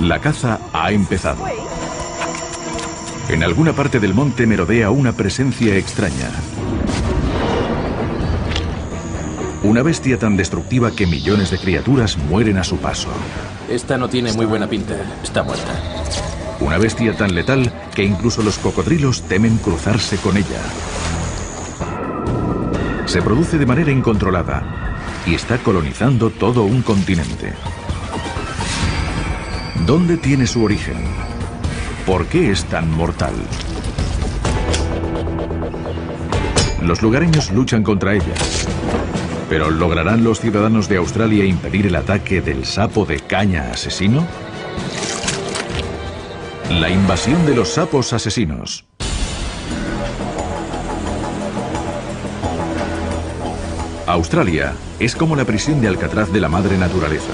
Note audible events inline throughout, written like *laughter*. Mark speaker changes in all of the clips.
Speaker 1: La caza ha empezado. En alguna parte del monte merodea una presencia extraña. Una bestia tan destructiva que millones de criaturas mueren a su paso.
Speaker 2: Esta no tiene muy buena pinta. Está muerta.
Speaker 1: Una bestia tan letal que incluso los cocodrilos temen cruzarse con ella. Se produce de manera incontrolada y está colonizando todo un continente. ¿Dónde tiene su origen? ¿Por qué es tan mortal? Los lugareños luchan contra ella. ¿Pero lograrán los ciudadanos de Australia impedir el ataque del sapo de caña asesino? La invasión de los sapos asesinos. Australia es como la prisión de Alcatraz de la madre naturaleza.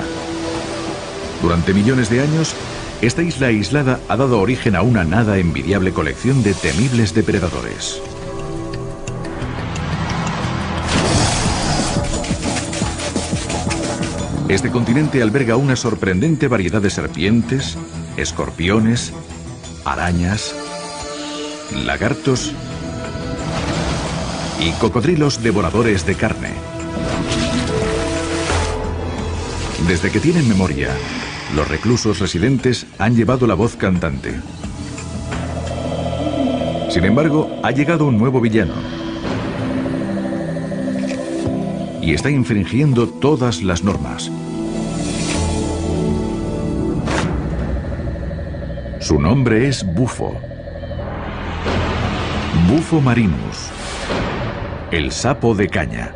Speaker 1: Durante millones de años, esta isla aislada ha dado origen a una nada envidiable colección de temibles depredadores. Este continente alberga una sorprendente variedad de serpientes, escorpiones, arañas, lagartos y cocodrilos devoradores de carne. Desde que tienen memoria, los reclusos residentes han llevado la voz cantante. Sin embargo, ha llegado un nuevo villano. Y está infringiendo todas las normas. Su nombre es Bufo. Bufo marinus. El sapo de caña.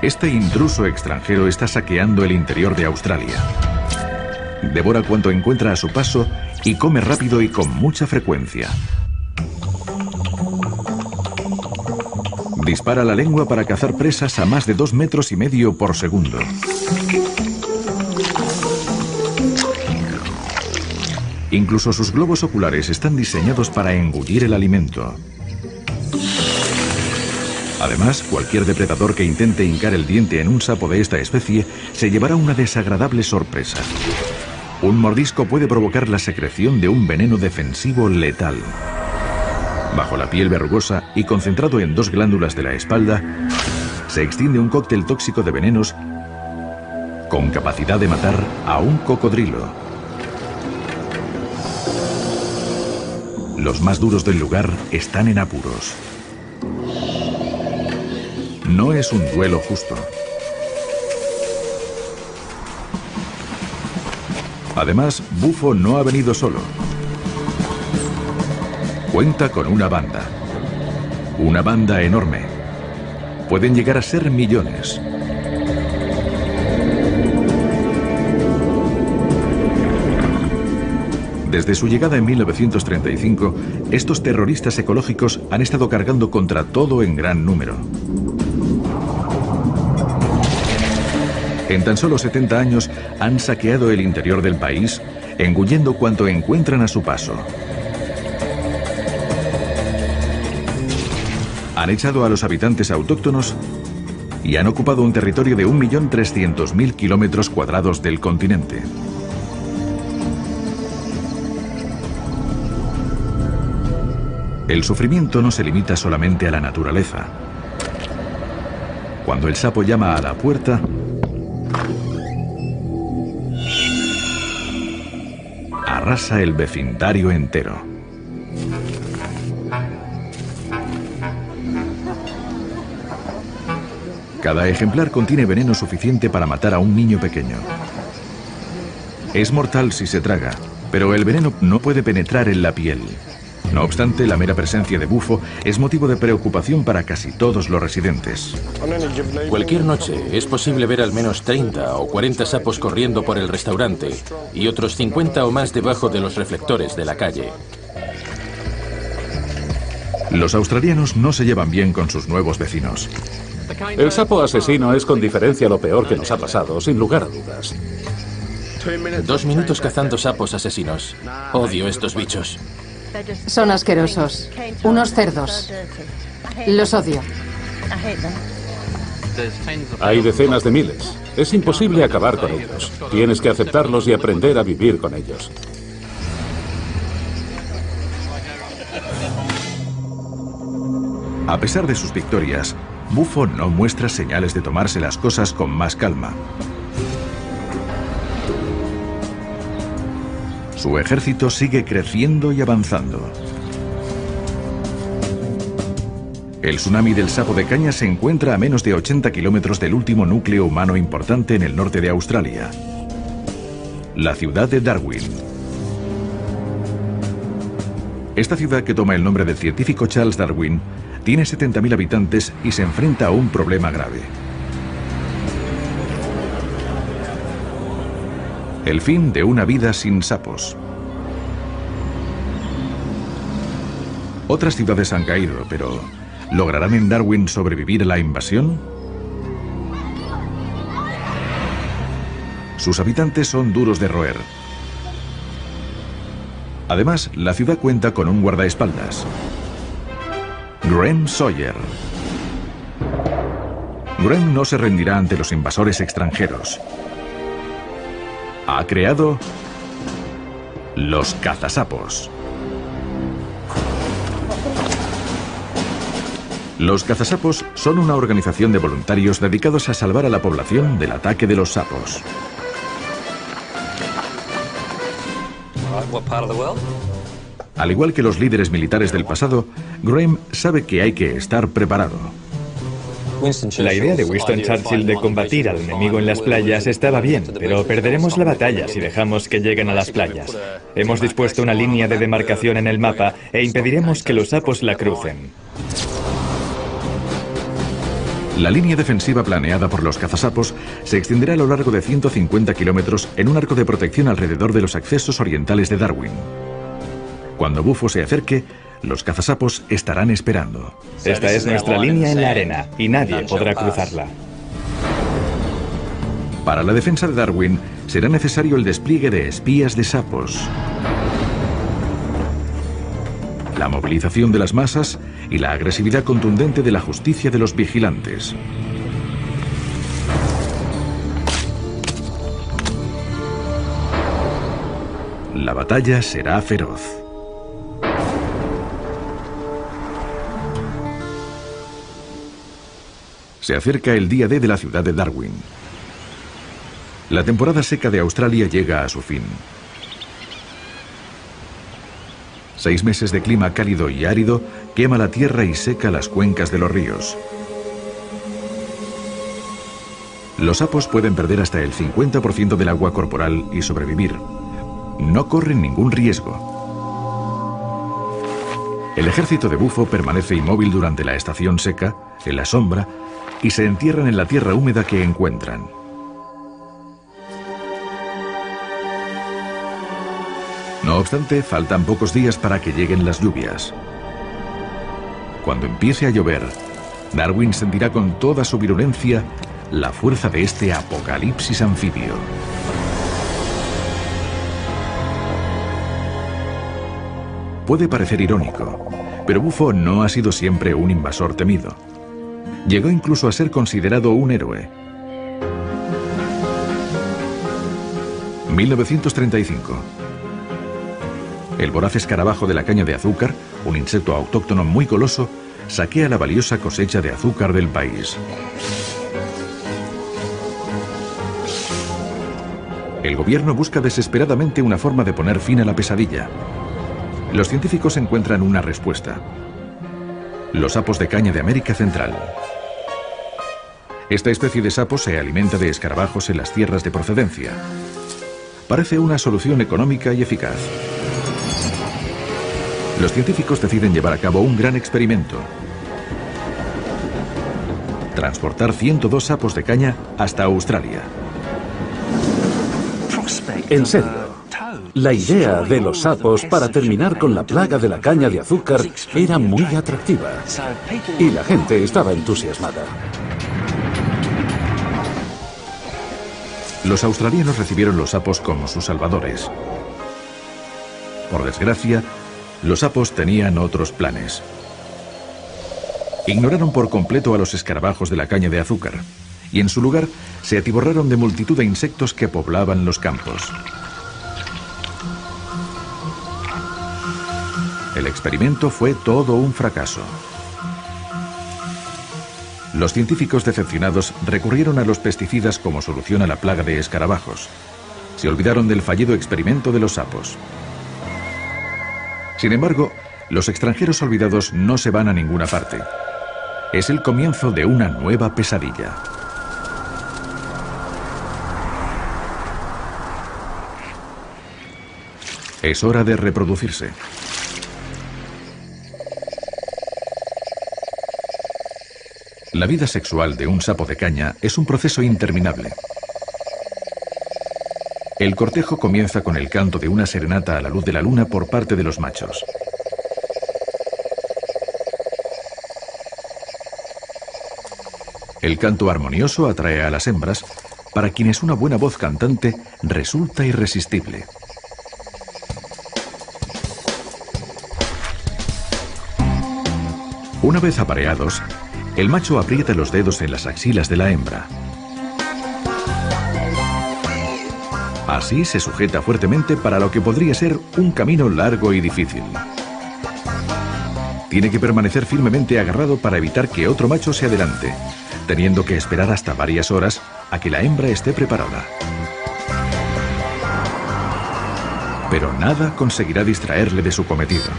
Speaker 1: Este intruso extranjero está saqueando el interior de Australia. Devora cuanto encuentra a su paso y come rápido y con mucha frecuencia. Dispara la lengua para cazar presas a más de dos metros y medio por segundo. Incluso sus globos oculares están diseñados para engullir el alimento. Además, cualquier depredador que intente hincar el diente en un sapo de esta especie se llevará una desagradable sorpresa. Un mordisco puede provocar la secreción de un veneno defensivo letal. Bajo la piel verrugosa y concentrado en dos glándulas de la espalda, se extiende un cóctel tóxico de venenos con capacidad de matar a un cocodrilo. Los más duros del lugar están en apuros. No es un duelo justo. Además, Bufo no ha venido solo. Cuenta con una banda. Una banda enorme. Pueden llegar a ser millones. Desde su llegada en 1935, estos terroristas ecológicos han estado cargando contra todo en gran número. En tan solo 70 años han saqueado el interior del país, engullendo cuanto encuentran a su paso. Han echado a los habitantes autóctonos y han ocupado un territorio de 1.300.000 kilómetros cuadrados del continente. El sufrimiento no se limita solamente a la naturaleza. Cuando el sapo llama a la puerta, arrasa el vecindario entero. Cada ejemplar contiene veneno suficiente para matar a un niño pequeño. Es mortal si se traga, pero el veneno no puede penetrar en la piel. No obstante, la mera presencia de bufo es motivo de preocupación para casi todos los residentes.
Speaker 2: Cualquier noche es posible ver al menos 30 o 40 sapos corriendo por el restaurante y otros 50 o más debajo de los reflectores de la calle.
Speaker 1: Los australianos no se llevan bien con sus nuevos vecinos.
Speaker 3: El sapo asesino es con diferencia lo peor que nos ha pasado, sin lugar a dudas.
Speaker 2: Dos minutos cazando sapos asesinos. Odio estos bichos.
Speaker 4: Son asquerosos. Unos cerdos. Los odio.
Speaker 3: Hay decenas de miles. Es imposible acabar con ellos. Tienes que aceptarlos y aprender a vivir con ellos.
Speaker 1: A pesar de sus victorias, Bufo no muestra señales de tomarse las cosas con más calma. Su ejército sigue creciendo y avanzando. El tsunami del sapo de caña se encuentra a menos de 80 kilómetros del último núcleo humano importante en el norte de Australia, la ciudad de Darwin. Esta ciudad, que toma el nombre del científico Charles Darwin, tiene 70.000 habitantes y se enfrenta a un problema grave. El fin de una vida sin sapos. Otras ciudades han caído, pero ¿lograrán en Darwin sobrevivir a la invasión? Sus habitantes son duros de roer. Además, la ciudad cuenta con un guardaespaldas. Graham Sawyer. Graham no se rendirá ante los invasores extranjeros. Ha creado los cazasapos. Los cazasapos son una organización de voluntarios dedicados a salvar a la población del ataque de los sapos. Al igual que los líderes militares del pasado, Graham sabe que hay que estar preparado.
Speaker 4: La idea de Winston Churchill de combatir al enemigo en las playas estaba bien, pero perderemos la batalla si dejamos que lleguen a las playas. Hemos dispuesto una línea de demarcación en el mapa e impediremos que los sapos la crucen.
Speaker 1: La línea defensiva planeada por los cazasapos se extenderá a lo largo de 150 kilómetros en un arco de protección alrededor de los accesos orientales de Darwin. Cuando Bufo se acerque, los cazasapos estarán esperando.
Speaker 4: Esta es nuestra línea en la arena y nadie podrá cruzarla.
Speaker 1: Para la defensa de Darwin será necesario el despliegue de espías de sapos, la movilización de las masas y la agresividad contundente de la justicia de los vigilantes. La batalla será feroz. Se acerca el día D de la ciudad de Darwin. La temporada seca de Australia llega a su fin. Seis meses de clima cálido y árido quema la tierra y seca las cuencas de los ríos. Los sapos pueden perder hasta el 50% del agua corporal y sobrevivir. No corren ningún riesgo. El ejército de bufo permanece inmóvil durante la estación seca, en la sombra, y se entierran en la tierra húmeda que encuentran. No obstante, faltan pocos días para que lleguen las lluvias. Cuando empiece a llover, Darwin sentirá con toda su virulencia la fuerza de este apocalipsis anfibio. Puede parecer irónico, pero Bufo no ha sido siempre un invasor temido. Llegó incluso a ser considerado un héroe. 1935. El voraz escarabajo de la caña de azúcar, un insecto autóctono muy coloso, saquea la valiosa cosecha de azúcar del país. El gobierno busca desesperadamente una forma de poner fin a la pesadilla. Los científicos encuentran una respuesta. Los sapos de caña de América Central. Esta especie de sapo se alimenta de escarabajos en las tierras de procedencia. Parece una solución económica y eficaz. Los científicos deciden llevar a cabo un gran experimento. Transportar 102 sapos de caña hasta Australia.
Speaker 3: En serio, la idea de los sapos para terminar con la plaga de la caña de azúcar era muy atractiva y la gente estaba entusiasmada.
Speaker 1: Los australianos recibieron los sapos como sus salvadores. Por desgracia, los sapos tenían otros planes. ignoraron por completo a los escarabajos de la caña de azúcar y en su lugar se atiborraron de multitud de insectos que poblaban los campos. El experimento fue todo un fracaso. Los científicos decepcionados recurrieron a los pesticidas como solución a la plaga de escarabajos. Se olvidaron del fallido experimento de los sapos. Sin embargo, los extranjeros olvidados no se van a ninguna parte. Es el comienzo de una nueva pesadilla. Es hora de reproducirse. La vida sexual de un sapo de caña es un proceso interminable. El cortejo comienza con el canto de una serenata a la luz de la luna por parte de los machos. El canto armonioso atrae a las hembras, para quienes una buena voz cantante resulta irresistible. Una vez apareados, el macho aprieta los dedos en las axilas de la hembra. Así se sujeta fuertemente para lo que podría ser un camino largo y difícil. Tiene que permanecer firmemente agarrado para evitar que otro macho se adelante, teniendo que esperar hasta varias horas a que la hembra esté preparada. Pero nada conseguirá distraerle de su cometido.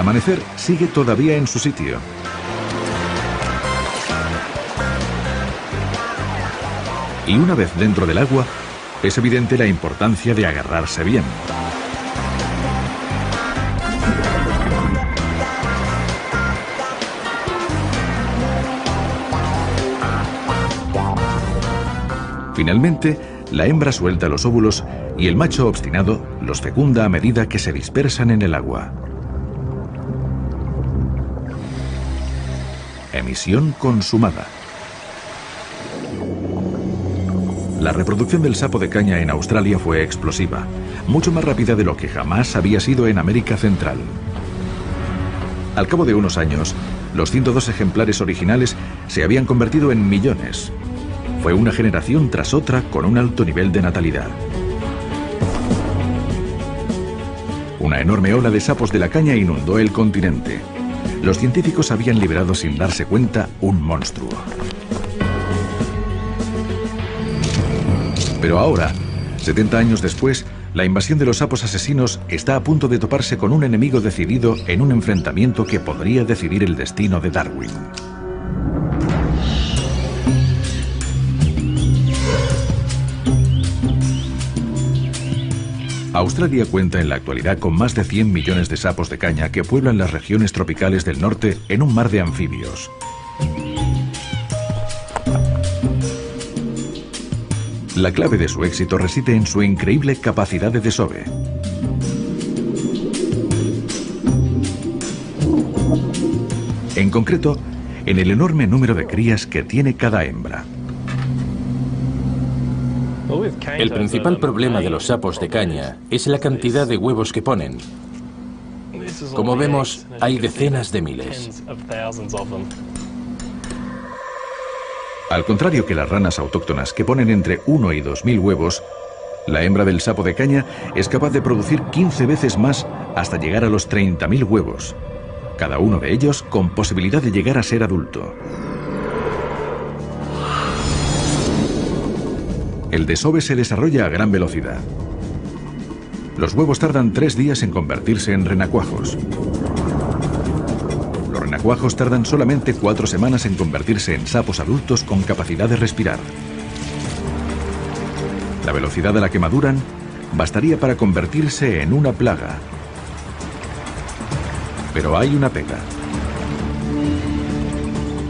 Speaker 1: Al amanecer, sigue todavía en su sitio. Y una vez dentro del agua, es evidente la importancia de agarrarse bien. Finalmente, la hembra suelta los óvulos y el macho obstinado los fecunda a medida que se dispersan en el agua. Emisión consumada. La reproducción del sapo de caña en Australia fue explosiva, mucho más rápida de lo que jamás había sido en América Central. Al cabo de unos años, los 102 ejemplares originales se habían convertido en millones. Fue una generación tras otra con un alto nivel de natalidad. Una enorme ola de sapos de la caña inundó el continente los científicos habían liberado sin darse cuenta un monstruo. Pero ahora, 70 años después, la invasión de los sapos asesinos está a punto de toparse con un enemigo decidido en un enfrentamiento que podría decidir el destino de Darwin. Australia cuenta en la actualidad con más de 100 millones de sapos de caña que pueblan las regiones tropicales del norte en un mar de anfibios. La clave de su éxito reside en su increíble capacidad de desove. En concreto, en el enorme número de crías que tiene cada hembra.
Speaker 2: El principal problema de los sapos de caña es la cantidad de huevos que ponen. Como vemos, hay decenas de miles.
Speaker 1: Al contrario que las ranas autóctonas que ponen entre 1 y 2 mil huevos, la hembra del sapo de caña es capaz de producir 15 veces más hasta llegar a los 30.000 huevos, cada uno de ellos con posibilidad de llegar a ser adulto. El desove se desarrolla a gran velocidad. Los huevos tardan tres días en convertirse en renacuajos. Los renacuajos tardan solamente cuatro semanas en convertirse en sapos adultos con capacidad de respirar. La velocidad a la que maduran bastaría para convertirse en una plaga. Pero hay una pega.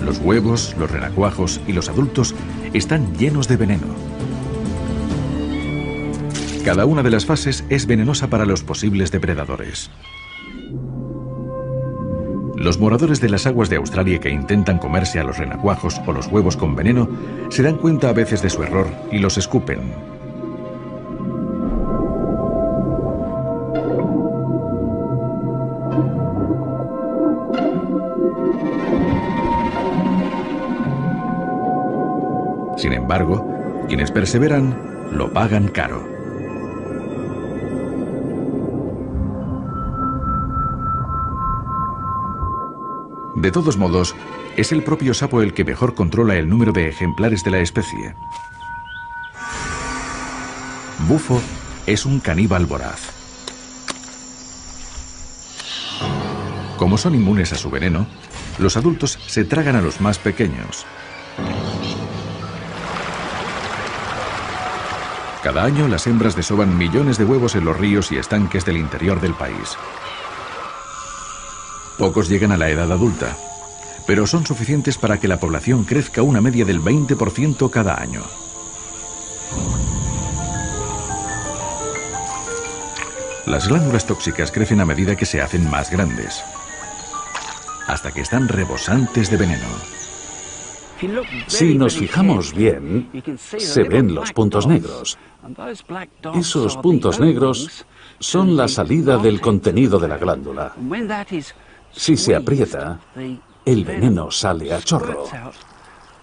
Speaker 1: Los huevos, los renacuajos y los adultos están llenos de veneno. Cada una de las fases es venenosa para los posibles depredadores. Los moradores de las aguas de Australia que intentan comerse a los renacuajos o los huevos con veneno se dan cuenta a veces de su error y los escupen. Sin embargo, quienes perseveran lo pagan caro. De todos modos, es el propio sapo el que mejor controla el número de ejemplares de la especie. Bufo es un caníbal voraz. Como son inmunes a su veneno, los adultos se tragan a los más pequeños. Cada año las hembras desoban millones de huevos en los ríos y estanques del interior del país. Pocos llegan a la edad adulta, pero son suficientes para que la población crezca una media del 20% cada año. Las glándulas tóxicas crecen a medida que se hacen más grandes, hasta que están rebosantes de veneno.
Speaker 3: Si nos fijamos bien, se ven los puntos negros. Esos puntos negros son la salida del contenido de la glándula. Si se aprieta, el veneno sale a chorro,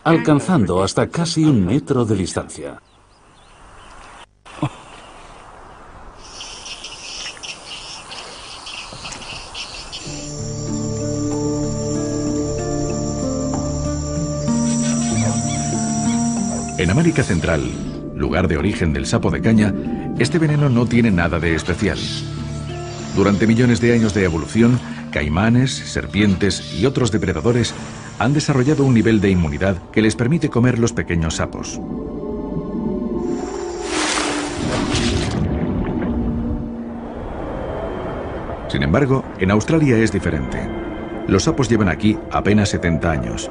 Speaker 3: alcanzando hasta casi un metro de distancia.
Speaker 1: En América Central, lugar de origen del sapo de caña, este veneno no tiene nada de especial. Durante millones de años de evolución, caimanes, serpientes y otros depredadores han desarrollado un nivel de inmunidad que les permite comer los pequeños sapos. Sin embargo, en Australia es diferente. Los sapos llevan aquí apenas 70 años.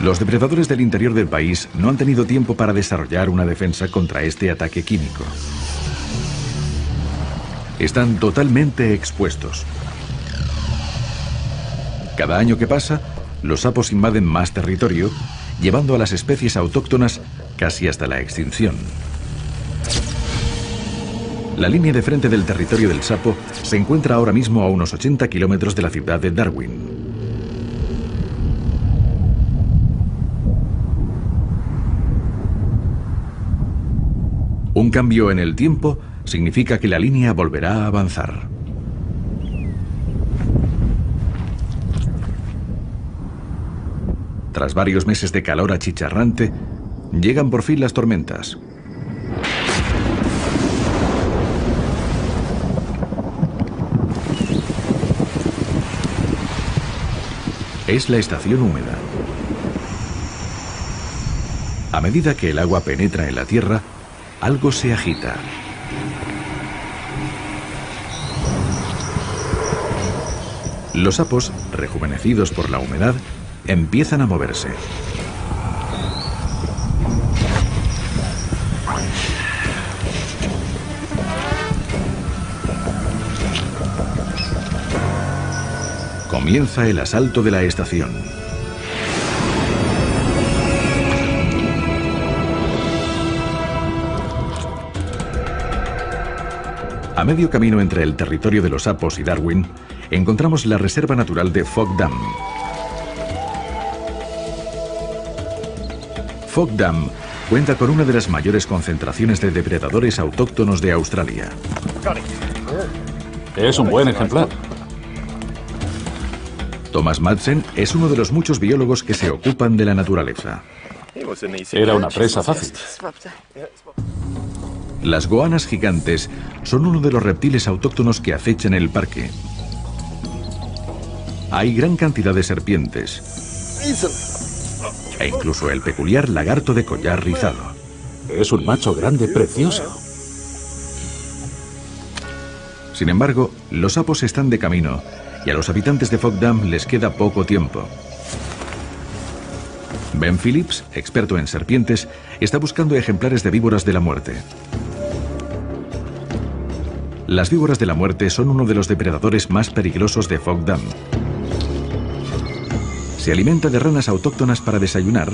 Speaker 1: Los depredadores del interior del país no han tenido tiempo para desarrollar una defensa contra este ataque químico. Están totalmente expuestos. Cada año que pasa, los sapos invaden más territorio, llevando a las especies autóctonas casi hasta la extinción. La línea de frente del territorio del sapo se encuentra ahora mismo a unos 80 kilómetros de la ciudad de Darwin. Un cambio en el tiempo significa que la línea volverá a avanzar. Tras varios meses de calor achicharrante, llegan por fin las tormentas. Es la estación húmeda. A medida que el agua penetra en la tierra, algo se agita. Los sapos, rejuvenecidos por la humedad, empiezan a moverse. Comienza el asalto de la estación. A medio camino entre el territorio de los sapos y Darwin, encontramos la Reserva Natural de Fog Dam. Fog Dam cuenta con una de las mayores concentraciones de depredadores autóctonos de Australia.
Speaker 3: Es un buen ejemplar.
Speaker 1: Thomas Madsen es uno de los muchos biólogos que se ocupan de la naturaleza.
Speaker 3: Era una presa fácil.
Speaker 1: Las goanas gigantes son uno de los reptiles autóctonos que acechan el parque. Hay gran cantidad de serpientes. E incluso el peculiar lagarto de collar rizado.
Speaker 3: Es un macho grande precioso.
Speaker 1: Sin embargo, los sapos están de camino y a los habitantes de Fogdam les queda poco tiempo. Ben Phillips, experto en serpientes, está buscando ejemplares de víboras de la muerte. Las víboras de la muerte son uno de los depredadores más peligrosos de Fogdam. Se alimenta de ranas autóctonas para desayunar,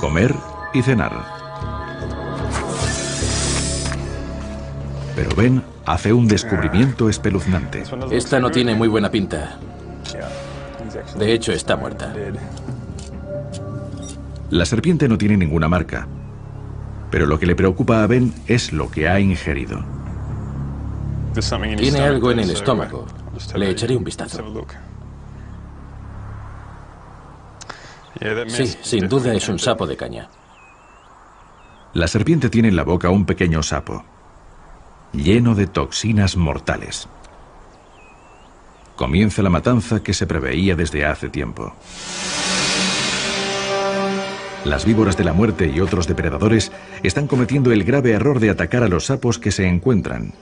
Speaker 1: comer y cenar. Pero Ben hace un descubrimiento espeluznante.
Speaker 2: Esta no tiene muy buena pinta. De hecho, está muerta.
Speaker 1: La serpiente no tiene ninguna marca, pero lo que le preocupa a Ben es lo que ha ingerido.
Speaker 2: Tiene algo en el estómago. Le echaré un vistazo. Sí, sin duda es un sapo de caña.
Speaker 1: La serpiente tiene en la boca un pequeño sapo, lleno de toxinas mortales. Comienza la matanza que se preveía desde hace tiempo. Las víboras de la muerte y otros depredadores están cometiendo el grave error de atacar a los sapos que se encuentran.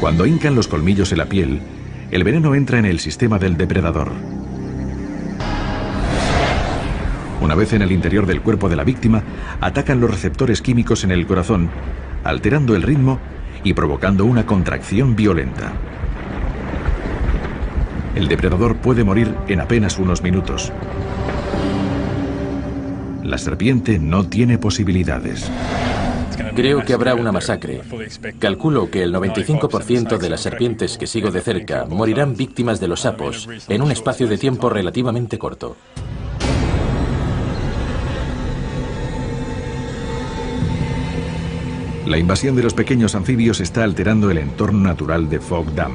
Speaker 1: Cuando hincan los colmillos en la piel, el veneno entra en el sistema del depredador. Una vez en el interior del cuerpo de la víctima, atacan los receptores químicos en el corazón, alterando el ritmo y provocando una contracción violenta. El depredador puede morir en apenas unos minutos. La serpiente no tiene posibilidades.
Speaker 2: Creo que habrá una masacre. Calculo que el 95% de las serpientes que sigo de cerca morirán víctimas de los sapos en un espacio de tiempo relativamente corto.
Speaker 1: La invasión de los pequeños anfibios está alterando el entorno natural de Fog Dam.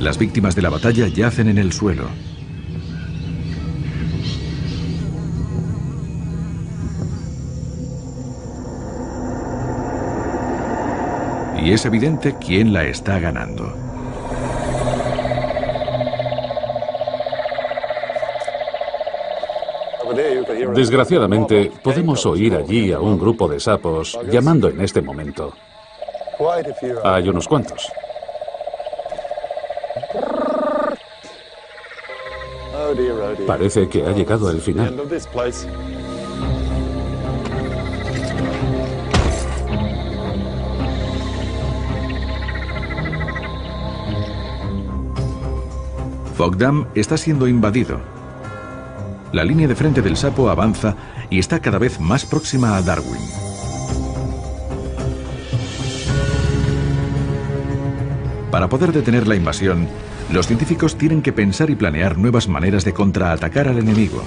Speaker 1: Las víctimas de la batalla yacen en el suelo. Y es evidente quién la está ganando.
Speaker 3: Desgraciadamente, podemos oír allí a un grupo de sapos llamando en este momento. Hay unos cuantos. Parece que ha llegado el final.
Speaker 1: Fogdam está siendo invadido. La línea de frente del sapo avanza y está cada vez más próxima a Darwin. Para poder detener la invasión, los científicos tienen que pensar y planear nuevas maneras de contraatacar al enemigo.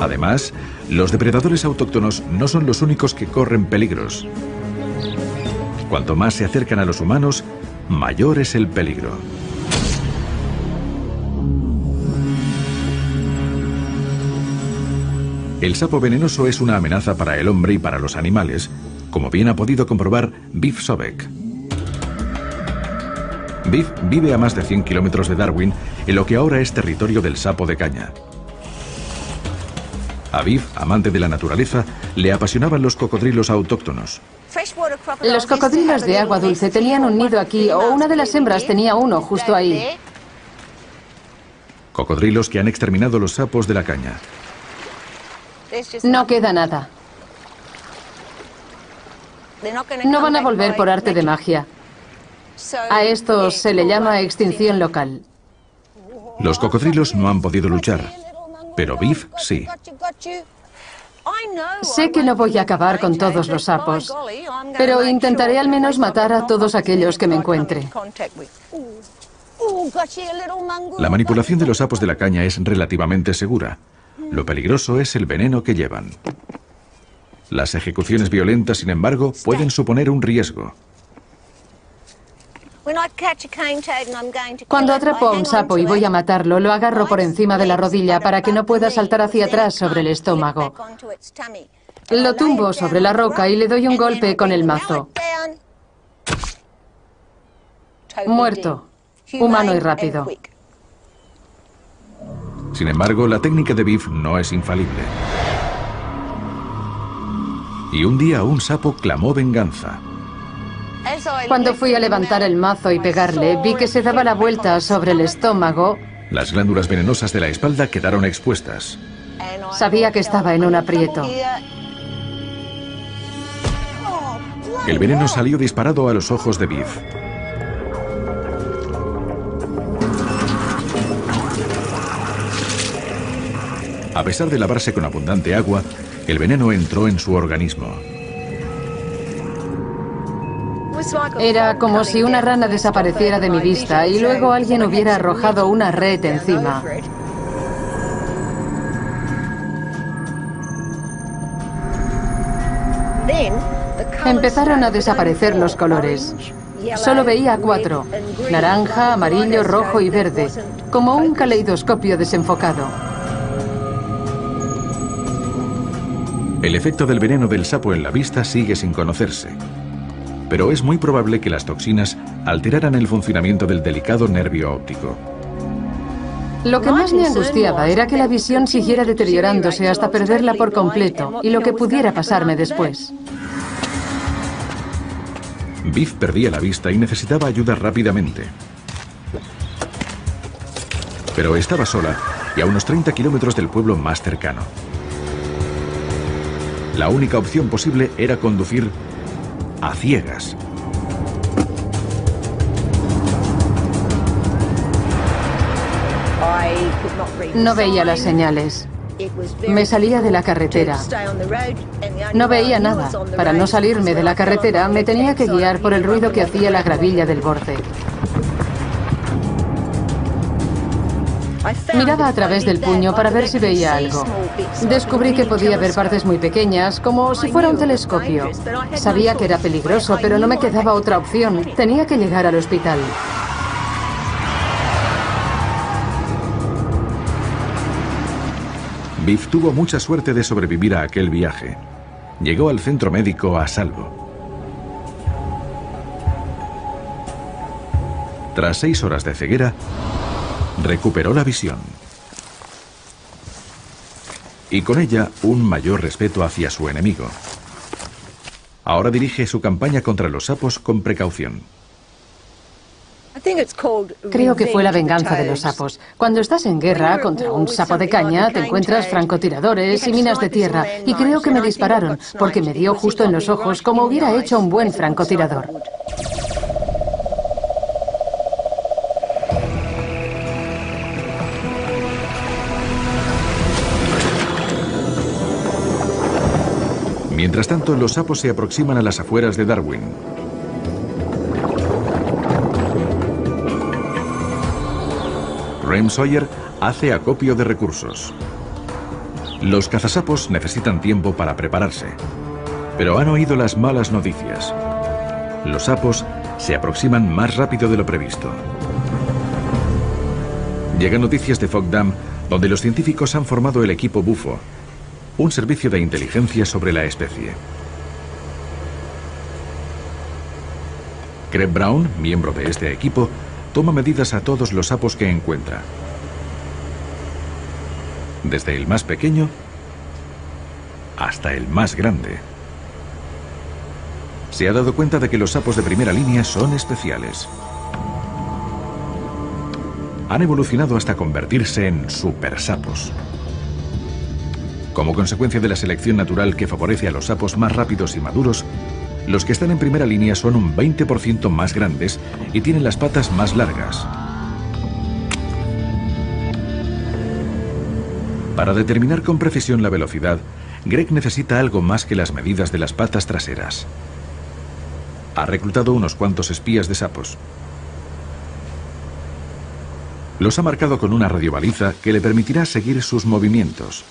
Speaker 1: Además, los depredadores autóctonos no son los únicos que corren peligros. Cuanto más se acercan a los humanos, mayor es el peligro. El sapo venenoso es una amenaza para el hombre y para los animales, como bien ha podido comprobar Biff Sobek. Biff vive a más de 100 kilómetros de Darwin, en lo que ahora es territorio del sapo de caña. A Biff, amante de la naturaleza, le apasionaban los cocodrilos autóctonos.
Speaker 5: Los cocodrilos de agua dulce tenían un nido aquí o una de las hembras tenía uno justo ahí.
Speaker 1: Cocodrilos que han exterminado los sapos de la caña.
Speaker 5: No queda nada. No van a volver por arte de magia. A esto se le llama extinción local.
Speaker 1: Los cocodrilos no han podido luchar, pero Biff sí.
Speaker 5: Sé que no voy a acabar con todos los sapos, pero intentaré al menos matar a todos aquellos que me encuentre.
Speaker 1: La manipulación de los sapos de la caña es relativamente segura. Lo peligroso es el veneno que llevan. Las ejecuciones violentas, sin embargo, pueden suponer un riesgo.
Speaker 5: Cuando atrapo a un sapo y voy a matarlo, lo agarro por encima de la rodilla para que no pueda saltar hacia atrás sobre el estómago. Lo tumbo sobre la roca y le doy un golpe con el mazo. Muerto. Humano y rápido.
Speaker 1: Sin embargo, la técnica de Biff no es infalible. Y un día un sapo clamó venganza.
Speaker 5: Cuando fui a levantar el mazo y pegarle, vi que se daba la vuelta sobre el estómago.
Speaker 1: Las glándulas venenosas de la espalda quedaron expuestas.
Speaker 5: Sabía que estaba en un aprieto.
Speaker 1: El veneno salió disparado a los ojos de Biff. A pesar de lavarse con abundante agua, el veneno entró en su organismo.
Speaker 5: Era como si una rana desapareciera de mi vista y luego alguien hubiera arrojado una red encima. Empezaron a desaparecer los colores. Solo veía cuatro, naranja, amarillo, rojo y verde, como un caleidoscopio desenfocado.
Speaker 1: El efecto del veneno del sapo en la vista sigue sin conocerse, pero es muy probable que las toxinas alteraran el funcionamiento del delicado nervio óptico.
Speaker 5: Lo que más me angustiaba era que la visión siguiera deteriorándose hasta perderla por completo y lo que pudiera pasarme después.
Speaker 1: Biff perdía la vista y necesitaba ayuda rápidamente. Pero estaba sola y a unos 30 kilómetros del pueblo más cercano. La única opción posible era conducir a ciegas.
Speaker 5: No veía las señales. Me salía de la carretera. No veía nada. Para no salirme de la carretera me tenía que guiar por el ruido que hacía la gravilla del borde. Miraba a través del puño para ver si veía algo. Descubrí que podía ver partes muy pequeñas, como si fuera un telescopio. Sabía que era peligroso, pero no me quedaba otra opción. Tenía que llegar al hospital.
Speaker 1: Biff tuvo mucha suerte de sobrevivir a aquel viaje. Llegó al centro médico a salvo. Tras seis horas de ceguera, recuperó la visión. Y con ella un mayor respeto hacia su enemigo. Ahora dirige su campaña contra los sapos con precaución.
Speaker 5: Creo que fue la venganza de los sapos. Cuando estás en guerra contra un sapo de caña, te encuentras francotiradores y minas de tierra. Y creo que me dispararon, porque me dio justo en los ojos como hubiera hecho un buen francotirador.
Speaker 1: Mientras tanto, los sapos se aproximan a las afueras de Darwin. Rem Sawyer hace acopio de recursos. Los cazasapos necesitan tiempo para prepararse, pero han oído las malas noticias. Los sapos se aproximan más rápido de lo previsto. Llegan noticias de Fog Dam, donde los científicos han formado el equipo Bufo, un servicio de inteligencia sobre la especie. Creb Brown, miembro de este equipo, toma medidas a todos los sapos que encuentra. Desde el más pequeño hasta el más grande. Se ha dado cuenta de que los sapos de primera línea son especiales. Han evolucionado hasta convertirse en super sapos. Como consecuencia de la selección natural que favorece a los sapos más rápidos y maduros, los que están en primera línea son un 20% más grandes y tienen las patas más largas. Para determinar con precisión la velocidad, Greg necesita algo más que las medidas de las patas traseras. Ha reclutado unos cuantos espías de sapos. Los ha marcado con una radiobaliza que le permitirá seguir sus movimientos.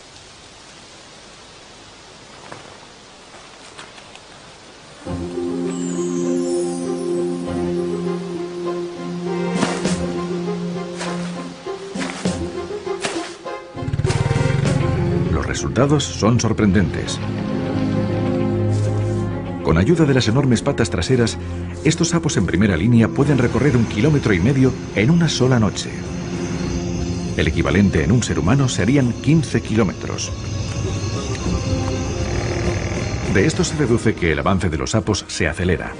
Speaker 1: Son sorprendentes. Con ayuda de las enormes patas traseras, estos sapos en primera línea pueden recorrer un kilómetro y medio en una sola noche. El equivalente en un ser humano serían 15 kilómetros. De esto se deduce que el avance de los sapos se acelera.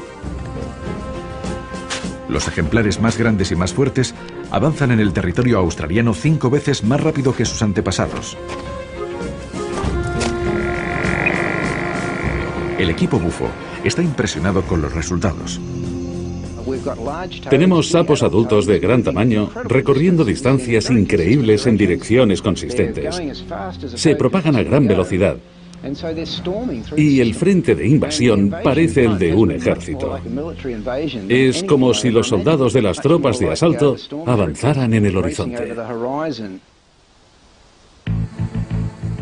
Speaker 1: Los ejemplares más grandes y más fuertes avanzan en el territorio australiano cinco veces más rápido que sus antepasados. El equipo bufo está impresionado con los resultados.
Speaker 3: Tenemos sapos adultos de gran tamaño recorriendo distancias increíbles en direcciones consistentes. Se propagan a gran velocidad Y el frente de invasión parece el de un ejército. Es como si los soldados de las tropas de asalto avanzaran en el horizonte.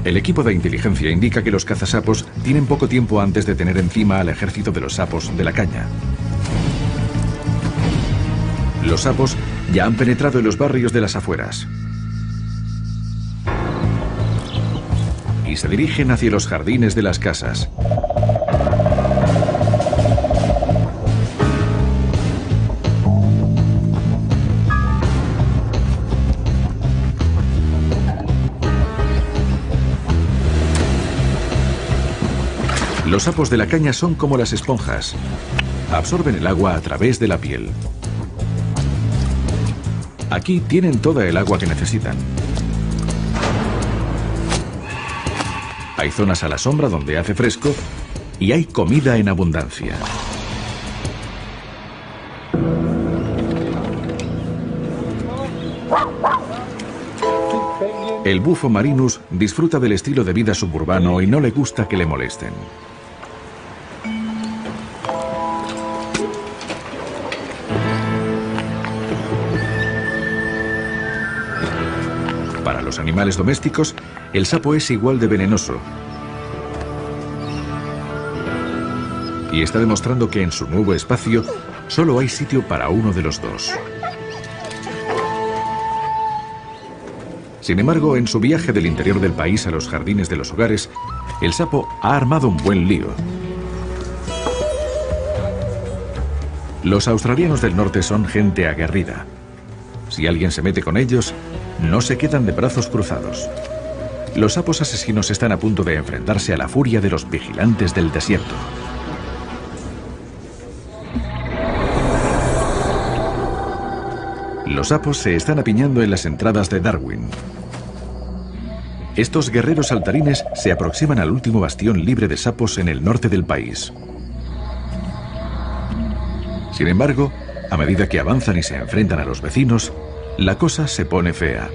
Speaker 1: El equipo de inteligencia indica que los cazasapos tienen poco tiempo antes de tener encima al ejército de los sapos de la caña. Los sapos ya han penetrado en los barrios de las afueras. Y se dirigen hacia los jardines de las casas. Los sapos de la caña son como las esponjas. Absorben el agua a través de la piel. Aquí tienen toda el agua que necesitan. Hay zonas a la sombra donde hace fresco y hay comida en abundancia. El bufo marinus disfruta del estilo de vida suburbano y no le gusta que le molesten. Animales domésticos, el sapo es igual de venenoso. Y está demostrando que en su nuevo espacio solo hay sitio para uno de los dos. Sin embargo, en su viaje del interior del país a los jardines de los hogares, el sapo ha armado un buen lío. Los australianos del norte son gente aguerrida. Si alguien se mete con ellos, no se quedan de brazos cruzados. Los sapos asesinos están a punto de enfrentarse a la furia de los vigilantes del desierto. Los sapos se están apiñando en las entradas de Darwin. Estos guerreros saltarines se aproximan al último bastión libre de sapos en el norte del país. Sin embargo, a medida que avanzan y se enfrentan a los vecinos, la cosa se pone fea.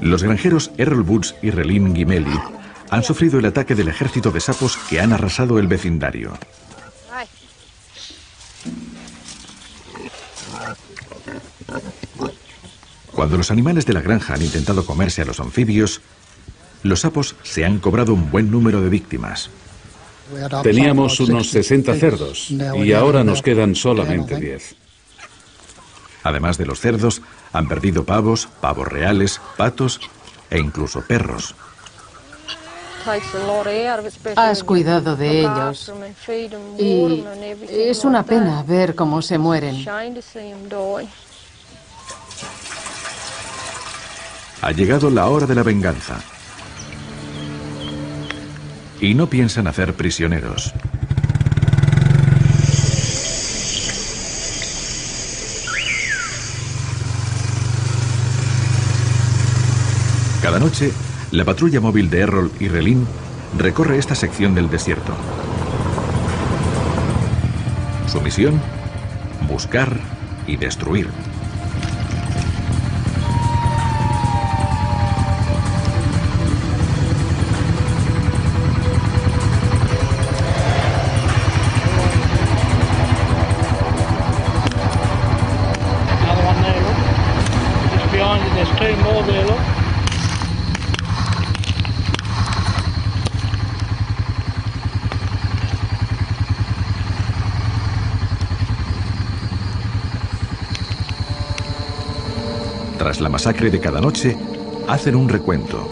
Speaker 1: Los granjeros Errol Woods y Relin Gimeli han sufrido el ataque del ejército de sapos que han arrasado el vecindario. Cuando los animales de la granja han intentado comerse a los anfibios, los sapos se han cobrado un buen número de víctimas.
Speaker 3: Teníamos unos 60 cerdos y ahora nos quedan solamente 10.
Speaker 1: Además de los cerdos, han perdido pavos, pavos reales, patos e incluso perros.
Speaker 5: Has cuidado de ellos y es una pena ver cómo se mueren.
Speaker 1: Ha llegado la hora de la venganza. Y no piensan hacer prisioneros. La patrulla móvil de Errol y Relin recorre esta sección del desierto. Su misión, buscar y destruir. La masacre de cada noche, hacen un recuento.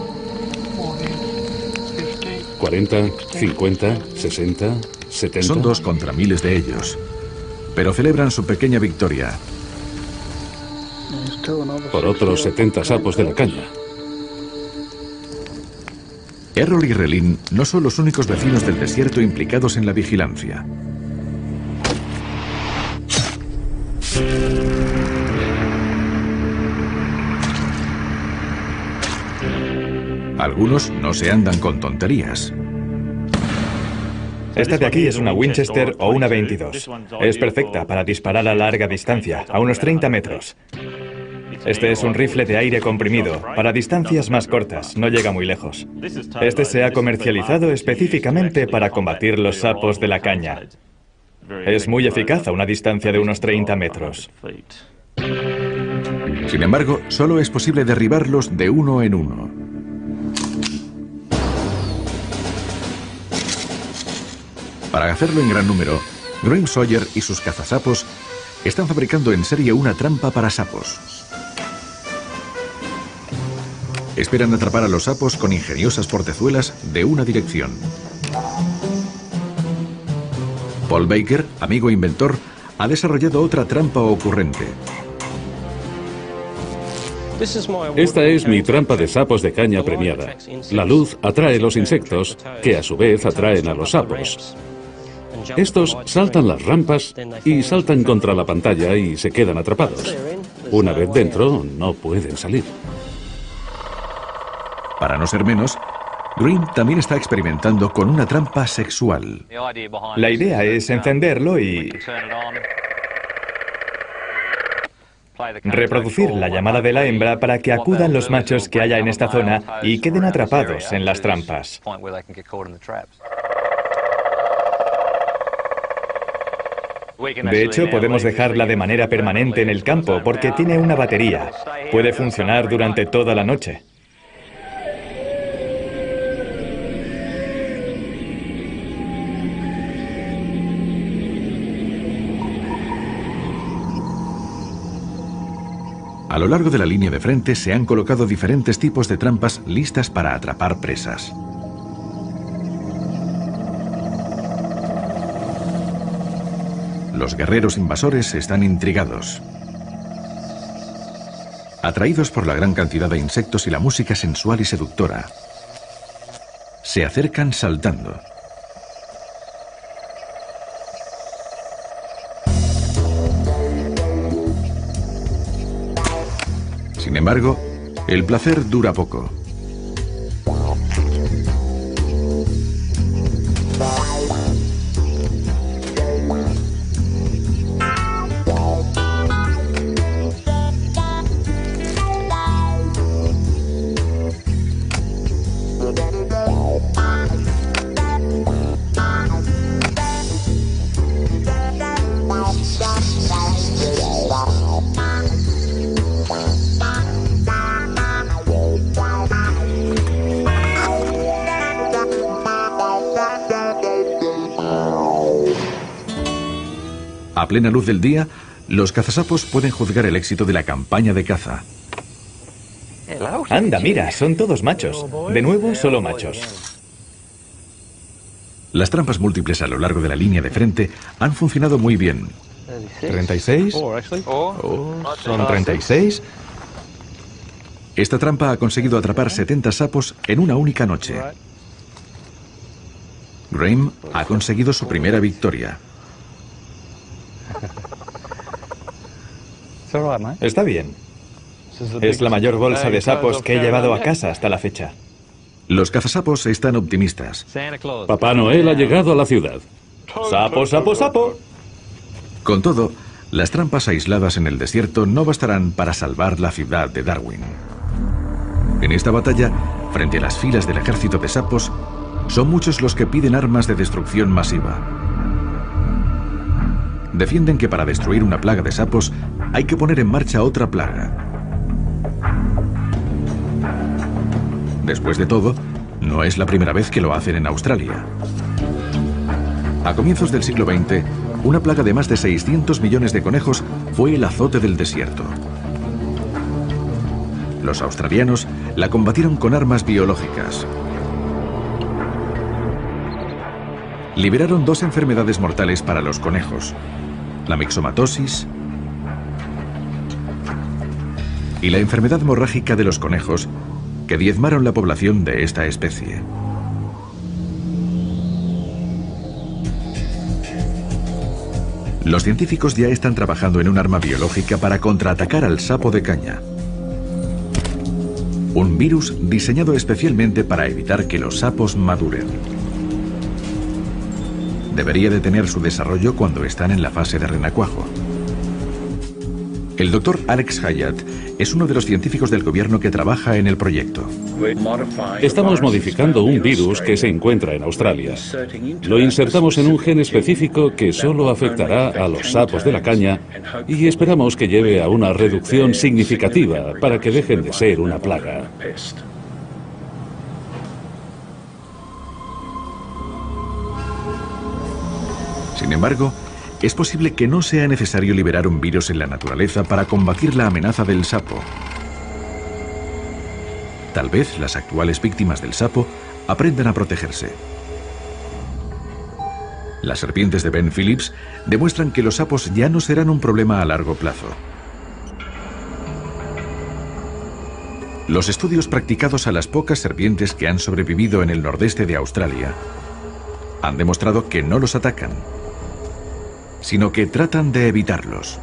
Speaker 3: 40, 50, 60, 70.
Speaker 1: Son dos contra miles de ellos. Pero celebran su pequeña victoria.
Speaker 3: Por otros 70 sapos de la caña.
Speaker 1: Errol y Relin no son los únicos vecinos del desierto implicados en la vigilancia. Algunos no se andan con tonterías.
Speaker 4: Esta de aquí es una Winchester o una 22. Es perfecta para disparar a larga distancia, a unos 30 metros. Este es un rifle de aire comprimido, para distancias más cortas, no llega muy lejos. Este se ha comercializado específicamente para combatir los sapos de la caña. Es muy eficaz a una distancia de unos 30 metros.
Speaker 1: Sin embargo, solo es posible derribarlos de uno en uno. Para hacerlo en gran número, Graham Sawyer y sus cazasapos están fabricando en serie una trampa para sapos. Esperan atrapar a los sapos con ingeniosas portezuelas de una dirección. Paul Baker, amigo inventor, ha desarrollado otra trampa ocurrente.
Speaker 3: Esta es mi trampa de sapos de caña premiada. La luz atrae los insectos, que a su vez atraen a los sapos. Estos saltan las rampas y saltan contra la pantalla y se quedan atrapados. Una vez dentro, no pueden salir.
Speaker 1: Para no ser menos, Green también está experimentando con una trampa sexual.
Speaker 4: La idea es encenderlo y reproducir la llamada de la hembra para que acudan los machos que haya en esta zona y queden atrapados en las trampas. De hecho, podemos dejarla de manera permanente en el campo porque tiene una batería. Puede funcionar durante toda la noche.
Speaker 1: A lo largo de la línea de frente se han colocado diferentes tipos de trampas listas para atrapar presas. Los guerreros invasores están intrigados. Atraídos por la gran cantidad de insectos y la música sensual y seductora, se acercan saltando. Sin embargo, el placer dura poco. Plena luz del día, los cazasapos pueden juzgar el éxito de la campaña de caza.
Speaker 4: Anda, mira, son todos machos. De nuevo, solo machos.
Speaker 1: Las trampas múltiples a lo largo de la línea de frente han funcionado muy bien.
Speaker 4: ¿36? ¿Son 36?
Speaker 1: Esta trampa ha conseguido atrapar 70 sapos en una única noche. Graham ha conseguido su primera victoria. *laughs*
Speaker 4: Está bien. Es la mayor bolsa de sapos que he llevado a casa hasta la fecha.
Speaker 1: Los cazasapos están optimistas.
Speaker 3: Papá Noel ha llegado a la ciudad.
Speaker 4: ¡Sapo, sapo, sapo!
Speaker 1: Con todo, las trampas aisladas en el desierto no bastarán para salvar la ciudad de Darwin. En esta batalla, frente a las filas del ejército de sapos, son muchos los que piden armas de destrucción masiva. Defienden que para destruir una plaga de sapos hay que poner en marcha otra plaga. Después de todo, no es la primera vez que lo hacen en Australia. A comienzos del siglo XX, una plaga de más de 600 millones de conejos fue el azote del desierto. Los australianos la combatieron con armas biológicas. Liberaron dos enfermedades mortales para los conejos, la mixomatosis y la enfermedad hemorrágica de los conejos que diezmaron la población de esta especie. Los científicos ya están trabajando en un arma biológica para contraatacar al sapo de caña. Un virus diseñado especialmente para evitar que los sapos maduren. Debería detener su desarrollo cuando están en la fase de renacuajo. El doctor Alex Hayat es uno de los científicos del gobierno que trabaja en el proyecto.
Speaker 3: Estamos modificando un virus que se encuentra en Australia. Lo insertamos en un gen específico que solo afectará a los sapos de la caña y esperamos que lleve a una reducción significativa para que dejen de ser una plaga.
Speaker 1: Sin embargo, es posible que no sea necesario liberar un virus en la naturaleza para combatir la amenaza del sapo. Tal vez las actuales víctimas del sapo aprendan a protegerse. Las serpientes de Ben Phillips demuestran que los sapos ya no serán un problema a largo plazo. Los estudios practicados a las pocas serpientes que han sobrevivido en el nordeste de Australia han demostrado que no los atacan, sino que tratan de evitarlos.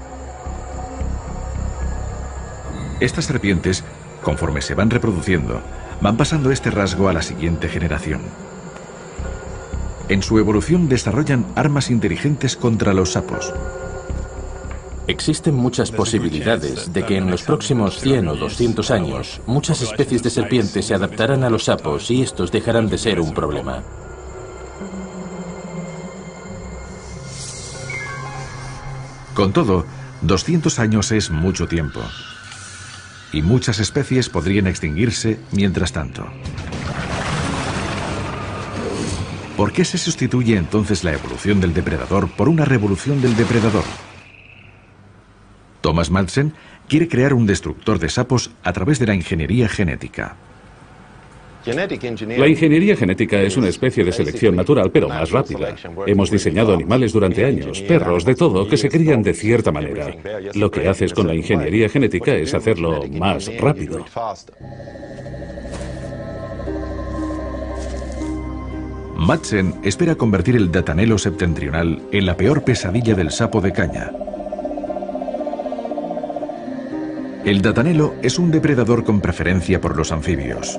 Speaker 1: Estas serpientes, conforme se van reproduciendo, van pasando este rasgo a la siguiente generación. En su evolución desarrollan armas inteligentes contra los sapos.
Speaker 2: Existen muchas posibilidades de que en los próximos 100 o 200 años muchas especies de serpientes se adaptarán a los sapos y estos dejarán de ser un problema.
Speaker 1: Con todo, 200 años es mucho tiempo. Y muchas especies podrían extinguirse mientras tanto. ¿Por qué se sustituye entonces la evolución del depredador por una revolución del depredador? Thomas Madsen quiere crear un destructor de sapos a través de la ingeniería genética.
Speaker 3: La ingeniería genética es una especie de selección natural, pero más rápida. Hemos diseñado animales durante años, perros, de todo, que se crían de cierta manera. Lo que haces con la ingeniería genética es hacerlo más rápido.
Speaker 1: Madsen espera convertir el datanelo septentrional en la peor pesadilla del sapo de caña. El datanelo es un depredador con preferencia por los anfibios.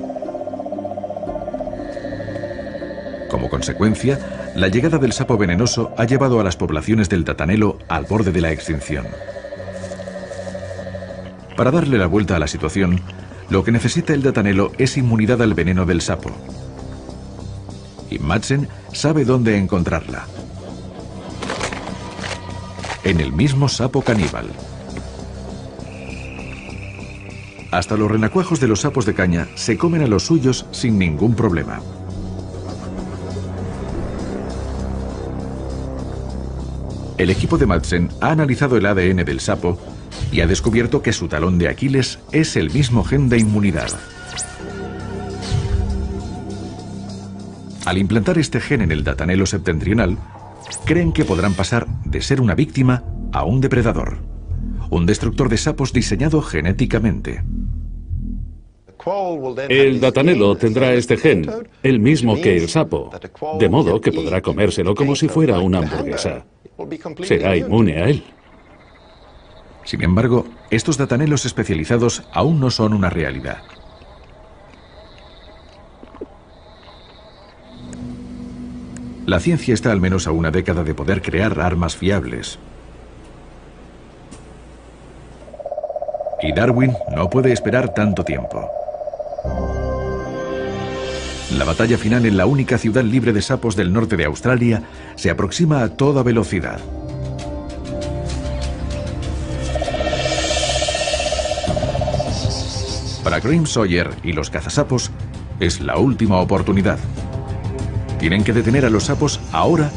Speaker 1: Como consecuencia, la llegada del sapo venenoso ha llevado a las poblaciones del tatanelo al borde de la extinción. Para darle la vuelta a la situación, lo que necesita el datanelo es inmunidad al veneno del sapo. Y Madsen sabe dónde encontrarla. En el mismo sapo caníbal. Hasta los renacuajos de los sapos de caña se comen a los suyos sin ningún problema. El equipo de Madsen ha analizado el ADN del sapo y ha descubierto que su talón de Aquiles es el mismo gen de inmunidad. Al implantar este gen en el datanelo septentrional, creen que podrán pasar de ser una víctima a un depredador, un destructor de sapos diseñado genéticamente.
Speaker 3: El datanelo tendrá este gen, el mismo que el sapo, de modo que podrá comérselo como si fuera una hamburguesa. Será inmune a él.
Speaker 1: Sin embargo, estos datanelos especializados aún no son una realidad. La ciencia está al menos a una década de poder crear armas fiables. Y Darwin no puede esperar tanto tiempo. La batalla final en la única ciudad libre de sapos del norte de Australia se aproxima a toda velocidad. Para Graham Sawyer y los cazasapos es la última oportunidad. Tienen que detener a los sapos ahora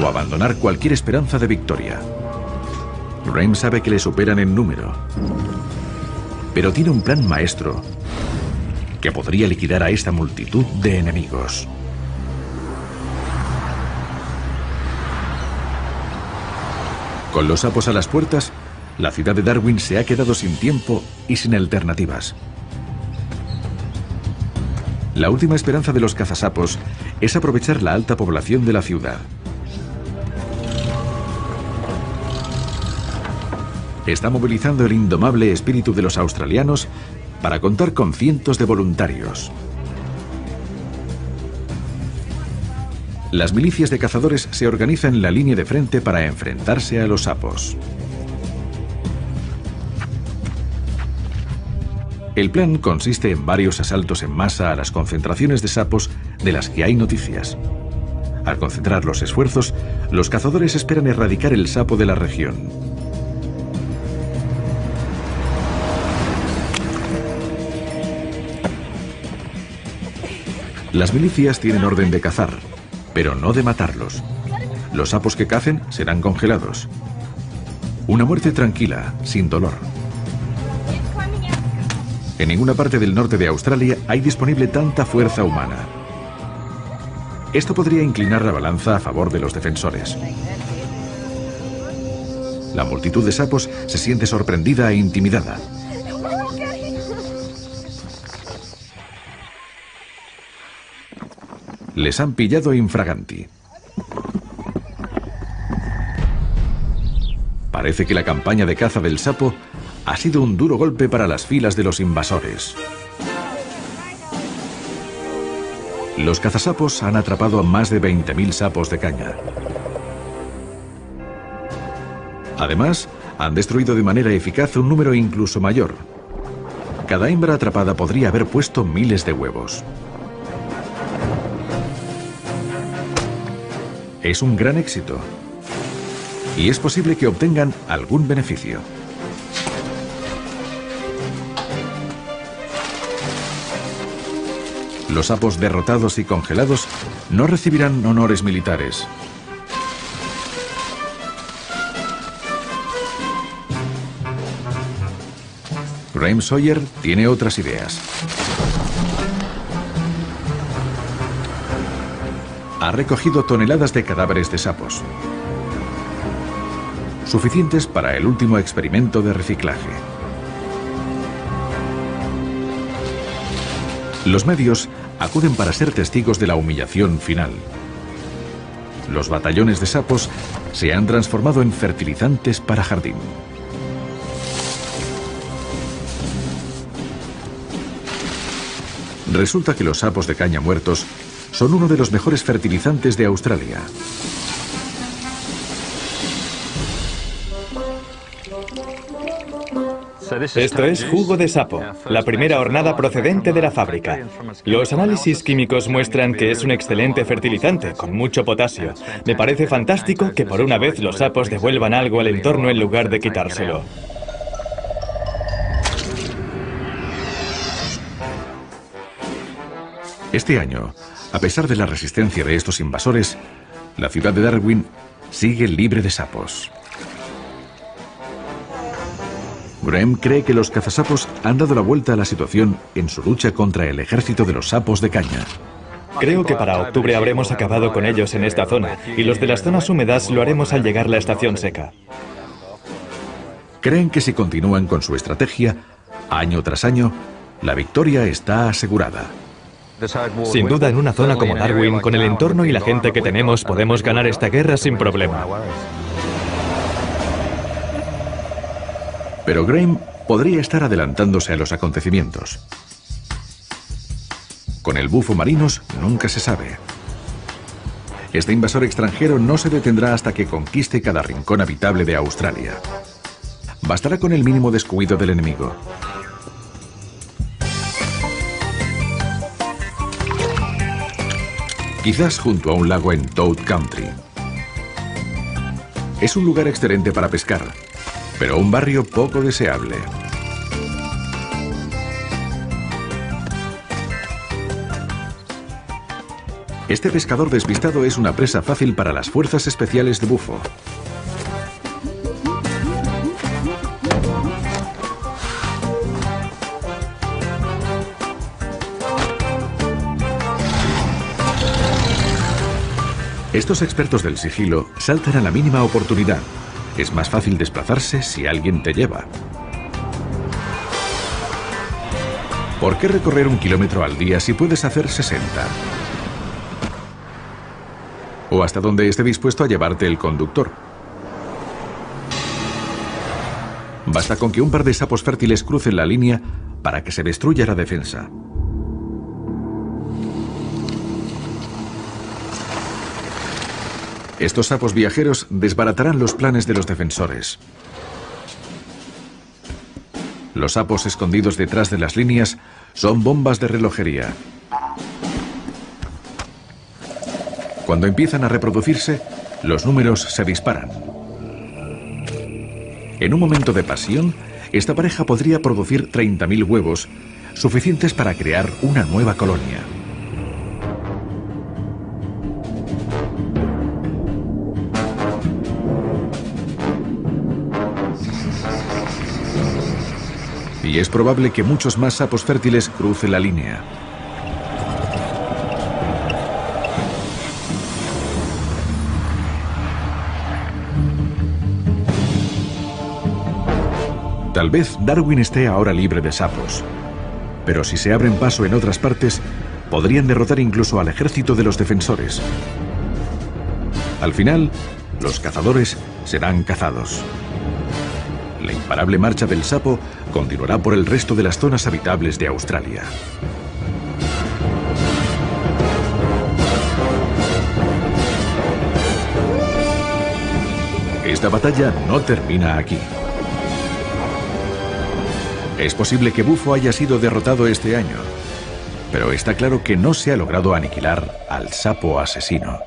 Speaker 1: o abandonar cualquier esperanza de victoria. Graham sabe que le superan en número, pero tiene un plan maestro que podría liquidar a esta multitud de enemigos. Con los sapos a las puertas, la ciudad de Darwin se ha quedado sin tiempo y sin alternativas. La última esperanza de los cazasapos es aprovechar la alta población de la ciudad. Está movilizando el indomable espíritu de los australianos para contar con cientos de voluntarios. Las milicias de cazadores se organizan en la línea de frente para enfrentarse a los sapos. El plan consiste en varios asaltos en masa a las concentraciones de sapos de las que hay noticias. Al concentrar los esfuerzos, los cazadores esperan erradicar el sapo de la región. Las milicias tienen orden de cazar, pero no de matarlos. Los sapos que cacen serán congelados. Una muerte tranquila, sin dolor. En ninguna parte del norte de Australia hay disponible tanta fuerza humana. Esto podría inclinar la balanza a favor de los defensores. La multitud de sapos se siente sorprendida e intimidada. Les han pillado infraganti. Parece que la campaña de caza del sapo ha sido un duro golpe para las filas de los invasores. Los cazasapos han atrapado a más de 20.000 sapos de caña. Además, han destruido de manera eficaz un número incluso mayor. Cada hembra atrapada podría haber puesto miles de huevos. Es un gran éxito. Y es posible que obtengan algún beneficio. Los sapos derrotados y congelados no recibirán honores militares. Graham Sawyer tiene otras ideas. Ha recogido toneladas de cadáveres de sapos, suficientes para el último experimento de reciclaje. Los medios acuden para ser testigos de la humillación final. Los batallones de sapos se han transformado en fertilizantes para jardín. Resulta que los sapos de caña muertos son uno de los mejores fertilizantes de Australia.
Speaker 4: Esto es jugo de sapo, la primera hornada procedente de la fábrica. Los análisis químicos muestran que es un excelente fertilizante, con mucho potasio. Me parece fantástico que por una vez los sapos devuelvan algo al entorno en lugar de quitárselo.
Speaker 1: Este año, a pesar de la resistencia de estos invasores, la ciudad de Darwin sigue libre de sapos. Graham cree que los cazasapos han dado la vuelta a la situación en su lucha contra el ejército de los sapos de caña.
Speaker 4: Creo que para octubre habremos acabado con ellos en esta zona y los de las zonas húmedas lo haremos al llegar la estación seca.
Speaker 1: Creen que si continúan con su estrategia, año tras año, la victoria está asegurada.
Speaker 4: Sin duda, en una zona como Darwin, con el entorno y la gente que tenemos, podemos ganar esta guerra sin problema.
Speaker 1: Pero Graham podría estar adelantándose a los acontecimientos. Con el bufo marinos nunca se sabe. Este invasor extranjero no se detendrá hasta que conquiste cada rincón habitable de Australia. Bastará con el mínimo descuido del enemigo. Quizás junto a un lago en Toad Country. Es un lugar excelente para pescar, pero un barrio poco deseable. Este pescador despistado es una presa fácil para las fuerzas especiales de Bufo. Estos expertos del sigilo saltan a la mínima oportunidad. Es más fácil desplazarse si alguien te lleva. ¿Por qué recorrer un kilómetro al día si puedes hacer 60? O hasta donde esté dispuesto a llevarte el conductor. Basta con que un par de sapos fértiles crucen la línea para que se destruya la defensa. Estos sapos viajeros desbaratarán los planes de los defensores. Los sapos escondidos detrás de las líneas son bombas de relojería. Cuando empiezan a reproducirse, los números se disparan. En un momento de pasión, esta pareja podría producir 30.000 huevos, suficientes para crear una nueva colonia. Y es probable que muchos más sapos fértiles crucen la línea. Tal vez Darwin esté ahora libre de sapos, pero si se abren paso en otras partes, podrían derrotar incluso al ejército de los defensores. Al final, los cazadores serán cazados. La imparable marcha del sapo continuará por el resto de las zonas habitables de Australia. Esta batalla no termina aquí. Es posible que Bufo haya sido derrotado este año, pero está claro que no se ha logrado aniquilar al sapo asesino.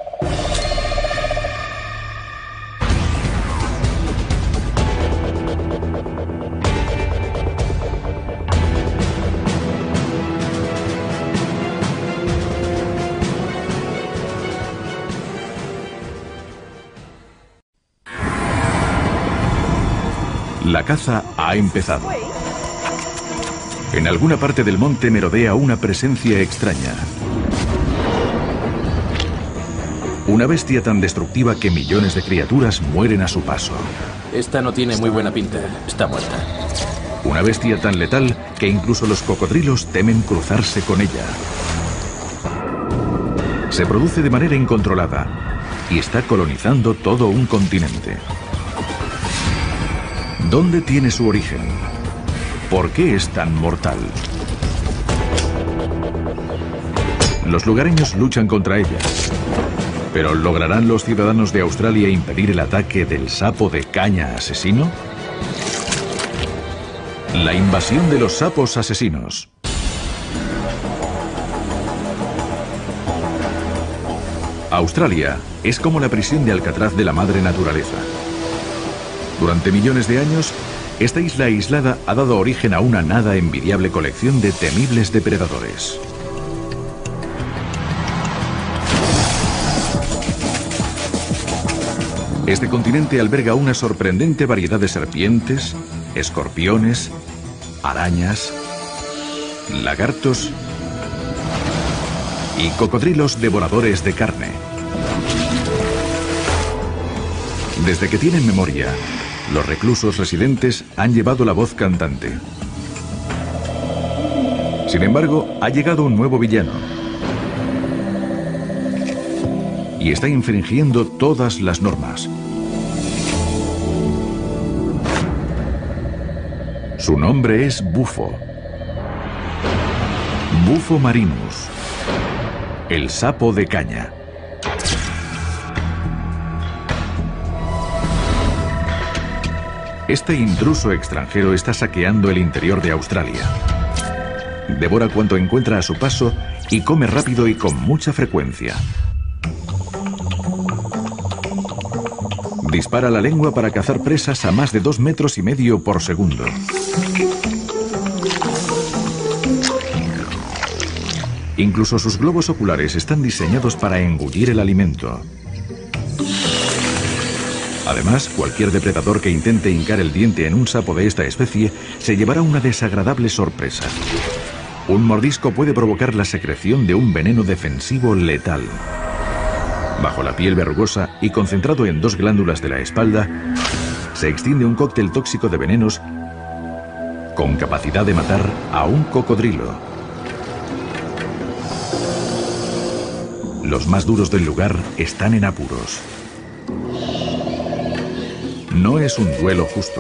Speaker 1: Caza ha empezado. En alguna parte del monte merodea una presencia extraña. Una bestia tan destructiva que millones de criaturas mueren a su paso.
Speaker 2: Esta no tiene muy buena pinta. Está muerta.
Speaker 1: Una bestia tan letal que incluso los cocodrilos temen cruzarse con ella. Se produce de manera incontrolada y está colonizando todo un continente. ¿Dónde tiene su origen? ¿Por qué es tan mortal? Los lugareños luchan contra ella. ¿Pero lograrán los ciudadanos de Australia impedir el ataque del sapo de caña asesino? La invasión de los sapos asesinos. Australia es como la prisión de Alcatraz de la madre naturaleza. Durante millones de años, esta isla aislada ha dado origen a una nada envidiable colección de temibles depredadores. Este continente alberga una sorprendente variedad de serpientes, escorpiones, arañas, lagartos y cocodrilos devoradores de carne. Desde que tienen memoria, los reclusos residentes han llevado la voz cantante. Sin embargo, ha llegado un nuevo villano. Y está infringiendo todas las normas. Su nombre es Bufo. Bufo marinus. El sapo de caña. Este intruso extranjero está saqueando el interior de Australia. Devora cuanto encuentra a su paso y come rápido y con mucha frecuencia. Dispara la lengua para cazar presas a más de dos metros y medio por segundo. Incluso sus globos oculares están diseñados para engullir el alimento. Además, cualquier depredador que intente hincar el diente en un sapo de esta especie se llevará una desagradable sorpresa. Un mordisco puede provocar la secreción de un veneno defensivo letal. Bajo la piel verrugosa y concentrado en dos glándulas de la espalda, se extiende un cóctel tóxico de venenos con capacidad de matar a un cocodrilo. Los más duros del lugar están en apuros. No es un duelo justo.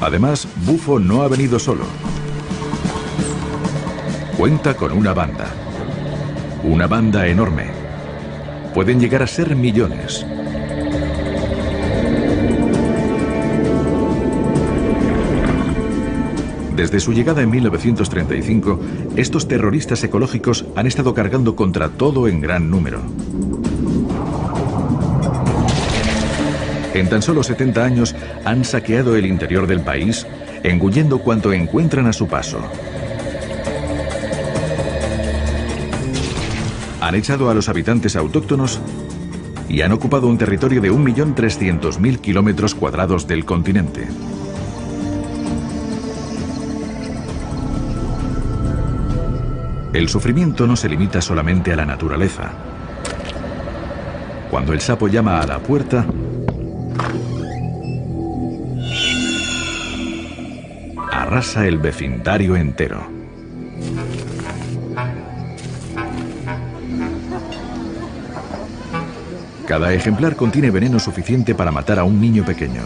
Speaker 1: Además, Bufo no ha venido solo. Cuenta con una banda. Una banda enorme. Pueden llegar a ser millones. Desde su llegada en 1935, estos terroristas ecológicos han estado cargando contra todo en gran número. En tan solo 70 años han saqueado el interior del país, engullendo cuanto encuentran a su paso. Han echado a los habitantes autóctonos y han ocupado un territorio de 1.300.000 kilómetros cuadrados del continente. El sufrimiento no se limita solamente a la naturaleza. Cuando el sapo llama a la puerta, el vecindario entero. Cada ejemplar contiene veneno suficiente para matar a un niño pequeño.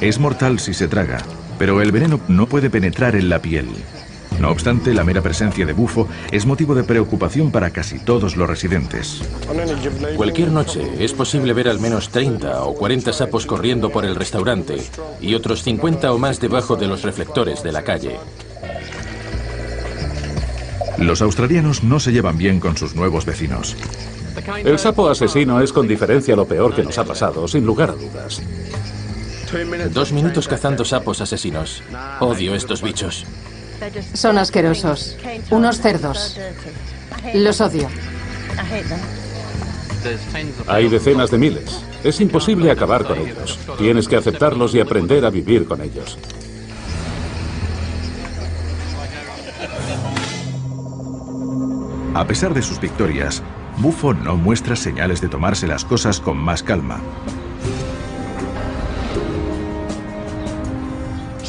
Speaker 1: Es mortal si se traga, pero el veneno no puede penetrar en la piel. No obstante, la mera presencia de bufo es motivo de preocupación para casi todos los residentes.
Speaker 2: Cualquier noche es posible ver al menos 30 o 40 sapos corriendo por el restaurante y otros 50 o más debajo de los reflectores de la calle.
Speaker 1: Los australianos no se llevan bien con sus nuevos vecinos.
Speaker 3: El sapo asesino es con diferencia lo peor que nos ha pasado, sin lugar a dudas.
Speaker 2: Dos minutos cazando sapos asesinos. Odio estos bichos.
Speaker 5: Son asquerosos. Unos cerdos. Los odio.
Speaker 3: Hay decenas de miles. Es imposible acabar con ellos. Tienes que aceptarlos y aprender a vivir con ellos.
Speaker 1: A pesar de sus victorias, Bufo no muestra señales de tomarse las cosas con más calma.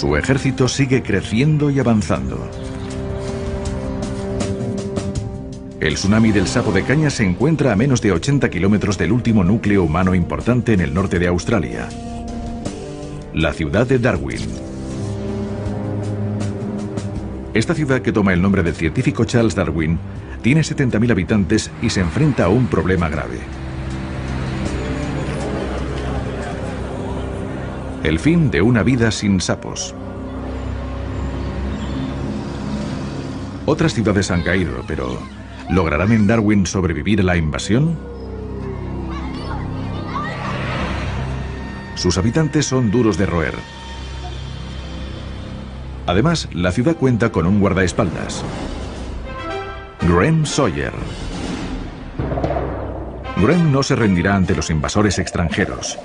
Speaker 1: Su ejército sigue creciendo y avanzando. El tsunami del sapo de caña se encuentra a menos de 80 kilómetros del último núcleo humano importante en el norte de Australia, la ciudad de Darwin. Esta ciudad, que toma el nombre del científico Charles Darwin, tiene 70.000 habitantes y se enfrenta a un problema grave. El fin de una vida sin sapos. Otras ciudades han caído, pero ¿lograrán en Darwin sobrevivir a la invasión? Sus habitantes son duros de roer. Además, la ciudad cuenta con un guardaespaldas. Graham Sawyer. Graham no se rendirá ante los invasores extranjeros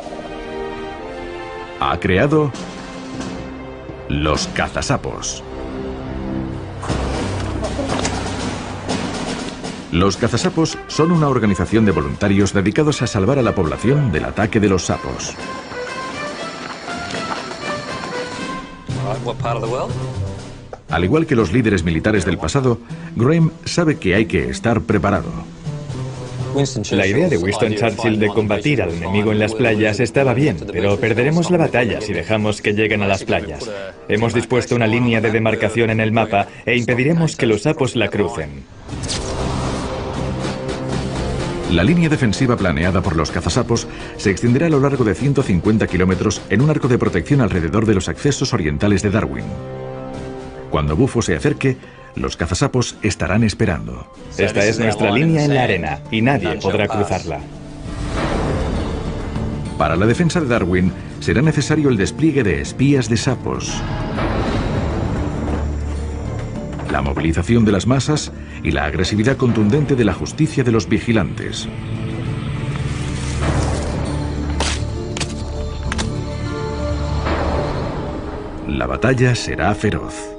Speaker 1: ha creado los cazasapos. Los cazasapos son una organización de voluntarios dedicados a salvar a la población del ataque de los sapos. Al igual que los líderes militares del pasado, Graham sabe que hay que estar preparado.
Speaker 4: La idea de Winston Churchill de combatir al enemigo en las playas estaba bien, pero perderemos la batalla si dejamos que lleguen a las playas. Hemos dispuesto una línea de demarcación en el mapa e impediremos que los sapos la crucen.
Speaker 1: La línea defensiva planeada por los cazasapos se extenderá a lo largo de 150 kilómetros en un arco de protección alrededor de los accesos orientales de Darwin. Cuando Bufo se acerque, los cazasapos estarán esperando.
Speaker 4: Esta es nuestra línea en la arena y nadie podrá cruzarla.
Speaker 1: Para la defensa de Darwin será necesario el despliegue de espías de sapos, la movilización de las masas y la agresividad contundente de la justicia de los vigilantes. La batalla será feroz.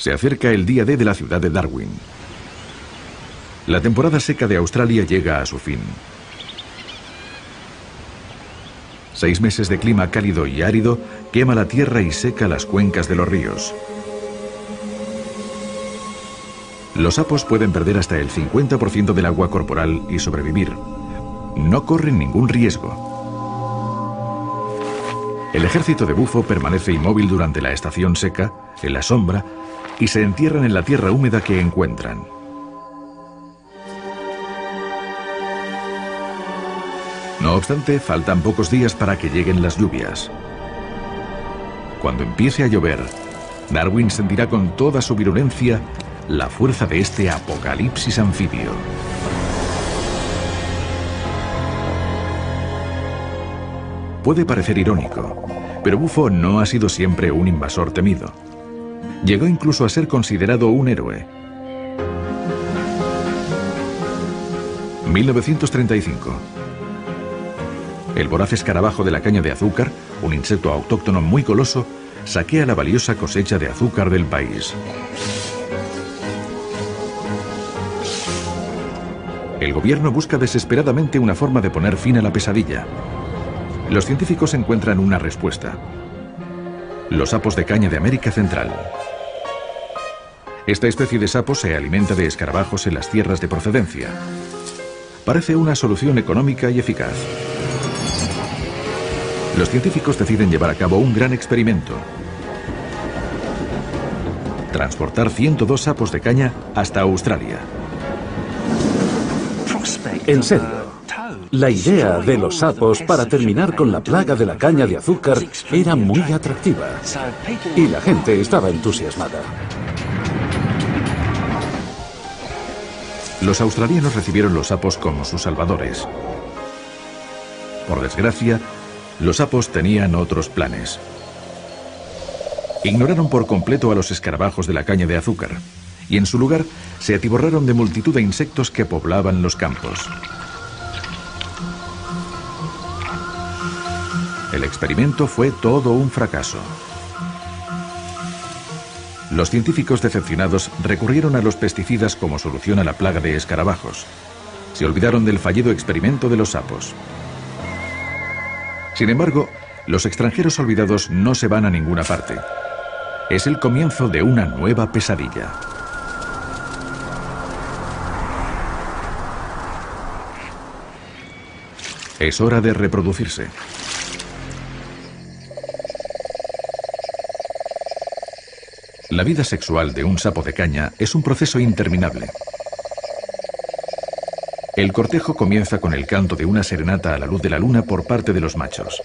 Speaker 1: Se acerca el día D de la ciudad de Darwin. La temporada seca de Australia llega a su fin. Seis meses de clima cálido y árido quema la tierra y seca las cuencas de los ríos. Los sapos pueden perder hasta el 50% del agua corporal y sobrevivir. No corren ningún riesgo. El ejército de bufo permanece inmóvil durante la estación seca, en la sombra, y se entierran en la tierra húmeda que encuentran. No obstante, faltan pocos días para que lleguen las lluvias. Cuando empiece a llover, Darwin sentirá con toda su virulencia la fuerza de este apocalipsis anfibio. Puede parecer irónico, pero Bufo no ha sido siempre un invasor temido. Llegó incluso a ser considerado un héroe. 1935. El voraz escarabajo de la caña de azúcar, un insecto autóctono muy coloso, saquea la valiosa cosecha de azúcar del país. El gobierno busca desesperadamente una forma de poner fin a la pesadilla. Los científicos encuentran una respuesta. Los sapos de caña de América Central. Esta especie de sapo se alimenta de escarabajos en las tierras de procedencia. Parece una solución económica y eficaz. Los científicos deciden llevar a cabo un gran experimento. Transportar 102 sapos de caña hasta Australia.
Speaker 3: En serio, la idea de los sapos para terminar con la plaga de la caña de azúcar era muy atractiva y la gente estaba entusiasmada.
Speaker 1: Los australianos recibieron los sapos como sus salvadores. Por desgracia, los sapos tenían otros planes. Ignoraron por completo a los escarabajos de la caña de azúcar y en su lugar se atiborraron de multitud de insectos que poblaban los campos. El experimento fue todo un fracaso. Los científicos decepcionados recurrieron a los pesticidas como solución a la plaga de escarabajos. Se olvidaron del fallido experimento de los sapos. Sin embargo, los extranjeros olvidados no se van a ninguna parte. Es el comienzo de una nueva pesadilla. Es hora de reproducirse. La vida sexual de un sapo de caña es un proceso interminable. El cortejo comienza con el canto de una serenata a la luz de la luna por parte de los machos.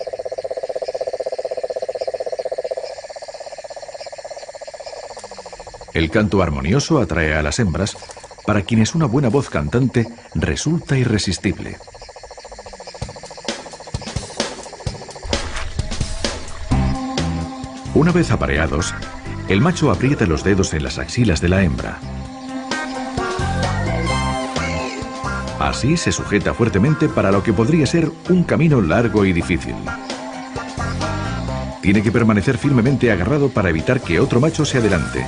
Speaker 1: El canto armonioso atrae a las hembras, para quienes una buena voz cantante resulta irresistible. Una vez apareados, el macho aprieta los dedos en las axilas de la hembra. Así se sujeta fuertemente para lo que podría ser un camino largo y difícil. Tiene que permanecer firmemente agarrado para evitar que otro macho se adelante,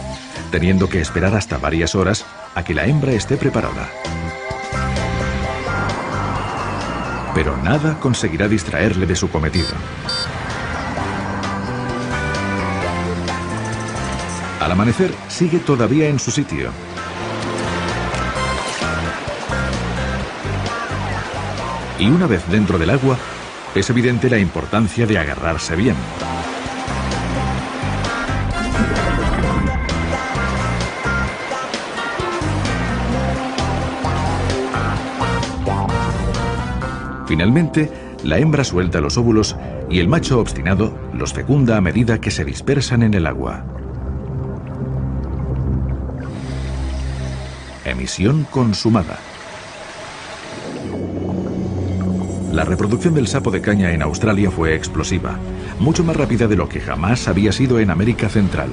Speaker 1: teniendo que esperar hasta varias horas a que la hembra esté preparada. Pero nada conseguirá distraerle de su cometido. Al amanecer, sigue todavía en su sitio, Y una vez dentro del agua, es evidente la importancia de agarrarse bien. Finalmente, la hembra suelta los óvulos y el macho obstinado los fecunda a medida que se dispersan en el agua. Emisión consumada. La reproducción del sapo de caña en Australia fue explosiva, mucho más rápida de lo que jamás había sido en América Central.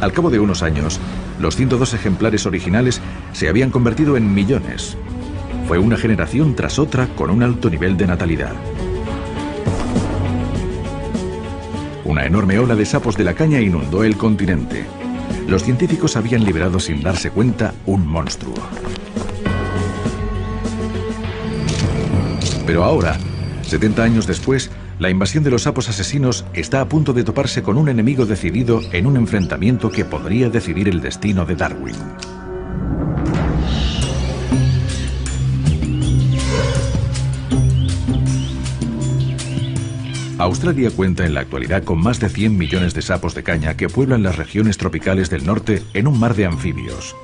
Speaker 1: Al cabo de unos años, los 102 ejemplares originales se habían convertido en millones. Fue una generación tras otra con un alto nivel de natalidad. Una enorme ola de sapos de la caña inundó el continente. Los científicos habían liberado sin darse cuenta un monstruo. Pero ahora, 70 años después, la invasión de los sapos asesinos está a punto de toparse con un enemigo decidido en un enfrentamiento que podría decidir el destino de Darwin. Australia cuenta en la actualidad con más de 100 millones de sapos de caña que pueblan las regiones tropicales del norte en un mar de anfibios.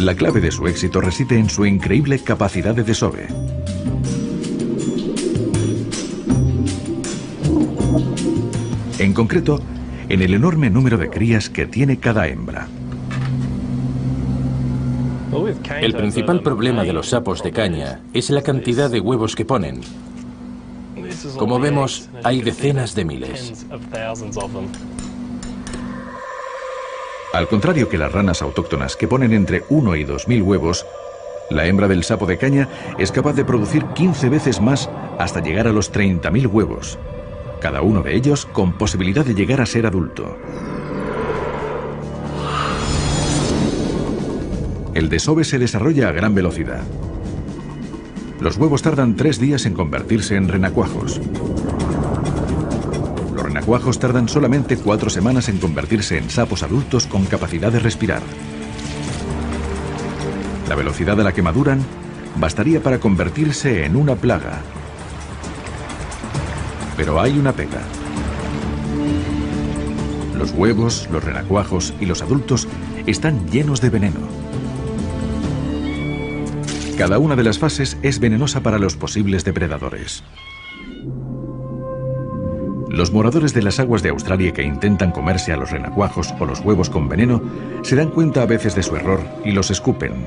Speaker 1: La clave de su éxito reside en su increíble capacidad de desove. En concreto, en el enorme número de crías que tiene cada hembra.
Speaker 2: El principal problema de los sapos de caña es la cantidad de huevos que ponen. Como vemos, hay decenas de miles.
Speaker 1: Al contrario que las ranas autóctonas que ponen entre 1 y 2.000 huevos, la hembra del sapo de caña es capaz de producir 15 veces más hasta llegar a los 30.000 huevos, cada uno de ellos con posibilidad de llegar a ser adulto. El desove se desarrolla a gran velocidad. Los huevos tardan tres días en convertirse en renacuajos. Los renacuajos tardan solamente cuatro semanas en convertirse en sapos adultos con capacidad de respirar. La velocidad a la que maduran bastaría para convertirse en una plaga. Pero hay una pega. Los huevos, los renacuajos y los adultos están llenos de veneno. Cada una de las fases es venenosa para los posibles depredadores. Los moradores de las aguas de Australia que intentan comerse a los renacuajos o los huevos con veneno se dan cuenta a veces de su error y los escupen.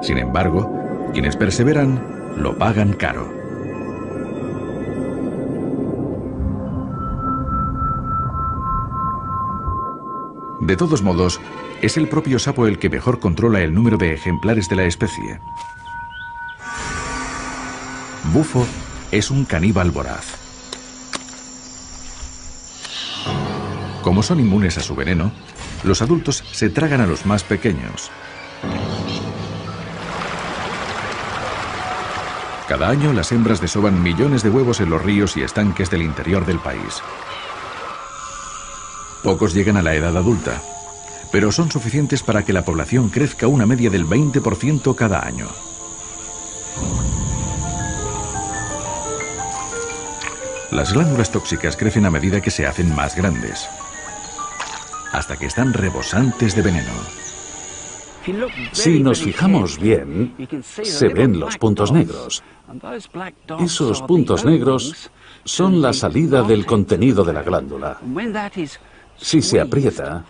Speaker 1: Sin embargo, quienes perseveran lo pagan caro. De todos modos, es el propio sapo el que mejor controla el número de ejemplares de la especie. Bufo es un caníbal voraz. Como son inmunes a su veneno, los adultos se tragan a los más pequeños. Cada año las hembras desoban millones de huevos en los ríos y estanques del interior del país. Pocos llegan a la edad adulta, pero son suficientes para que la población crezca una media del 20% cada año. Las glándulas tóxicas crecen a medida que se hacen más grandes, hasta que están rebosantes de veneno.
Speaker 3: Si nos fijamos bien, se ven los puntos negros. Esos puntos negros son la salida del contenido de la glándula. Si se aprieta,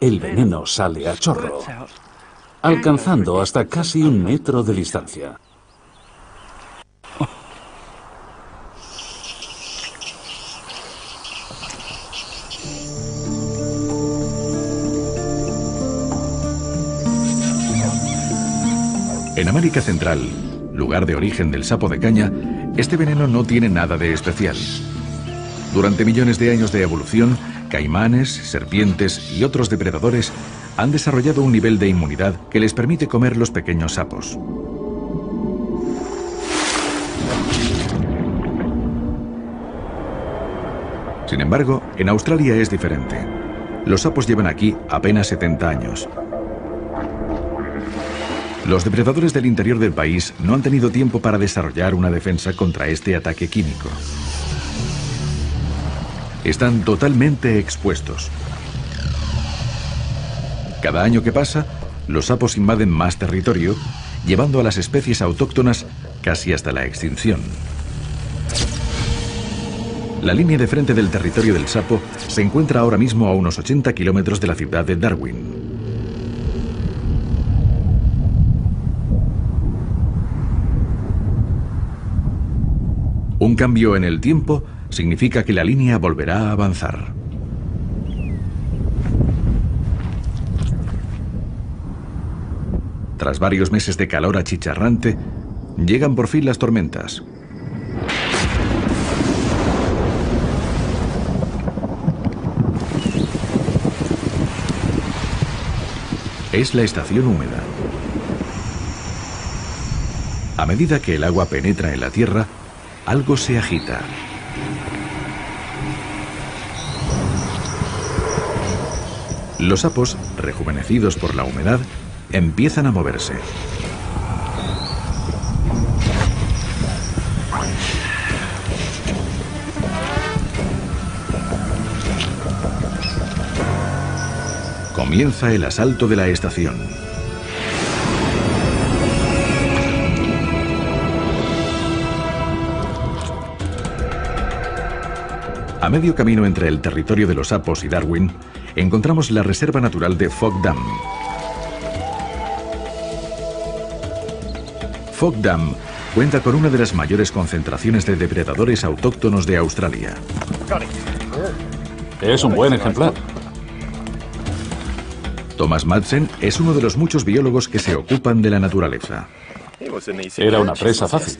Speaker 3: el veneno sale a chorro, alcanzando hasta casi un metro de distancia.
Speaker 1: En América Central, lugar de origen del sapo de caña, este veneno no tiene nada de especial. Durante millones de años de evolución, caimanes, serpientes y otros depredadores han desarrollado un nivel de inmunidad que les permite comer los pequeños sapos. Sin embargo, en Australia es diferente. Los sapos llevan aquí apenas 70 años. Los depredadores del interior del país no han tenido tiempo para desarrollar una defensa contra este ataque químico están totalmente expuestos. Cada año que pasa, los sapos invaden más territorio, llevando a las especies autóctonas casi hasta la extinción. La línea de frente del territorio del sapo se encuentra ahora mismo a unos 80 kilómetros de la ciudad de Darwin. Un cambio en el tiempo significa que la línea volverá a avanzar. Tras varios meses de calor achicharrante, llegan por fin las tormentas. Es la estación húmeda. A medida que el agua penetra en la tierra, algo se agita. Los sapos, rejuvenecidos por la humedad, empiezan a moverse. Comienza el asalto de la estación. A medio camino entre el territorio de los sapos y Darwin, encontramos la reserva natural de Fog Dam. Fog Dam cuenta con una de las mayores concentraciones de depredadores autóctonos de Australia.
Speaker 3: Es un buen ejemplar.
Speaker 1: Thomas Madsen es uno de los muchos biólogos que se ocupan de la naturaleza.
Speaker 3: Era una presa fácil.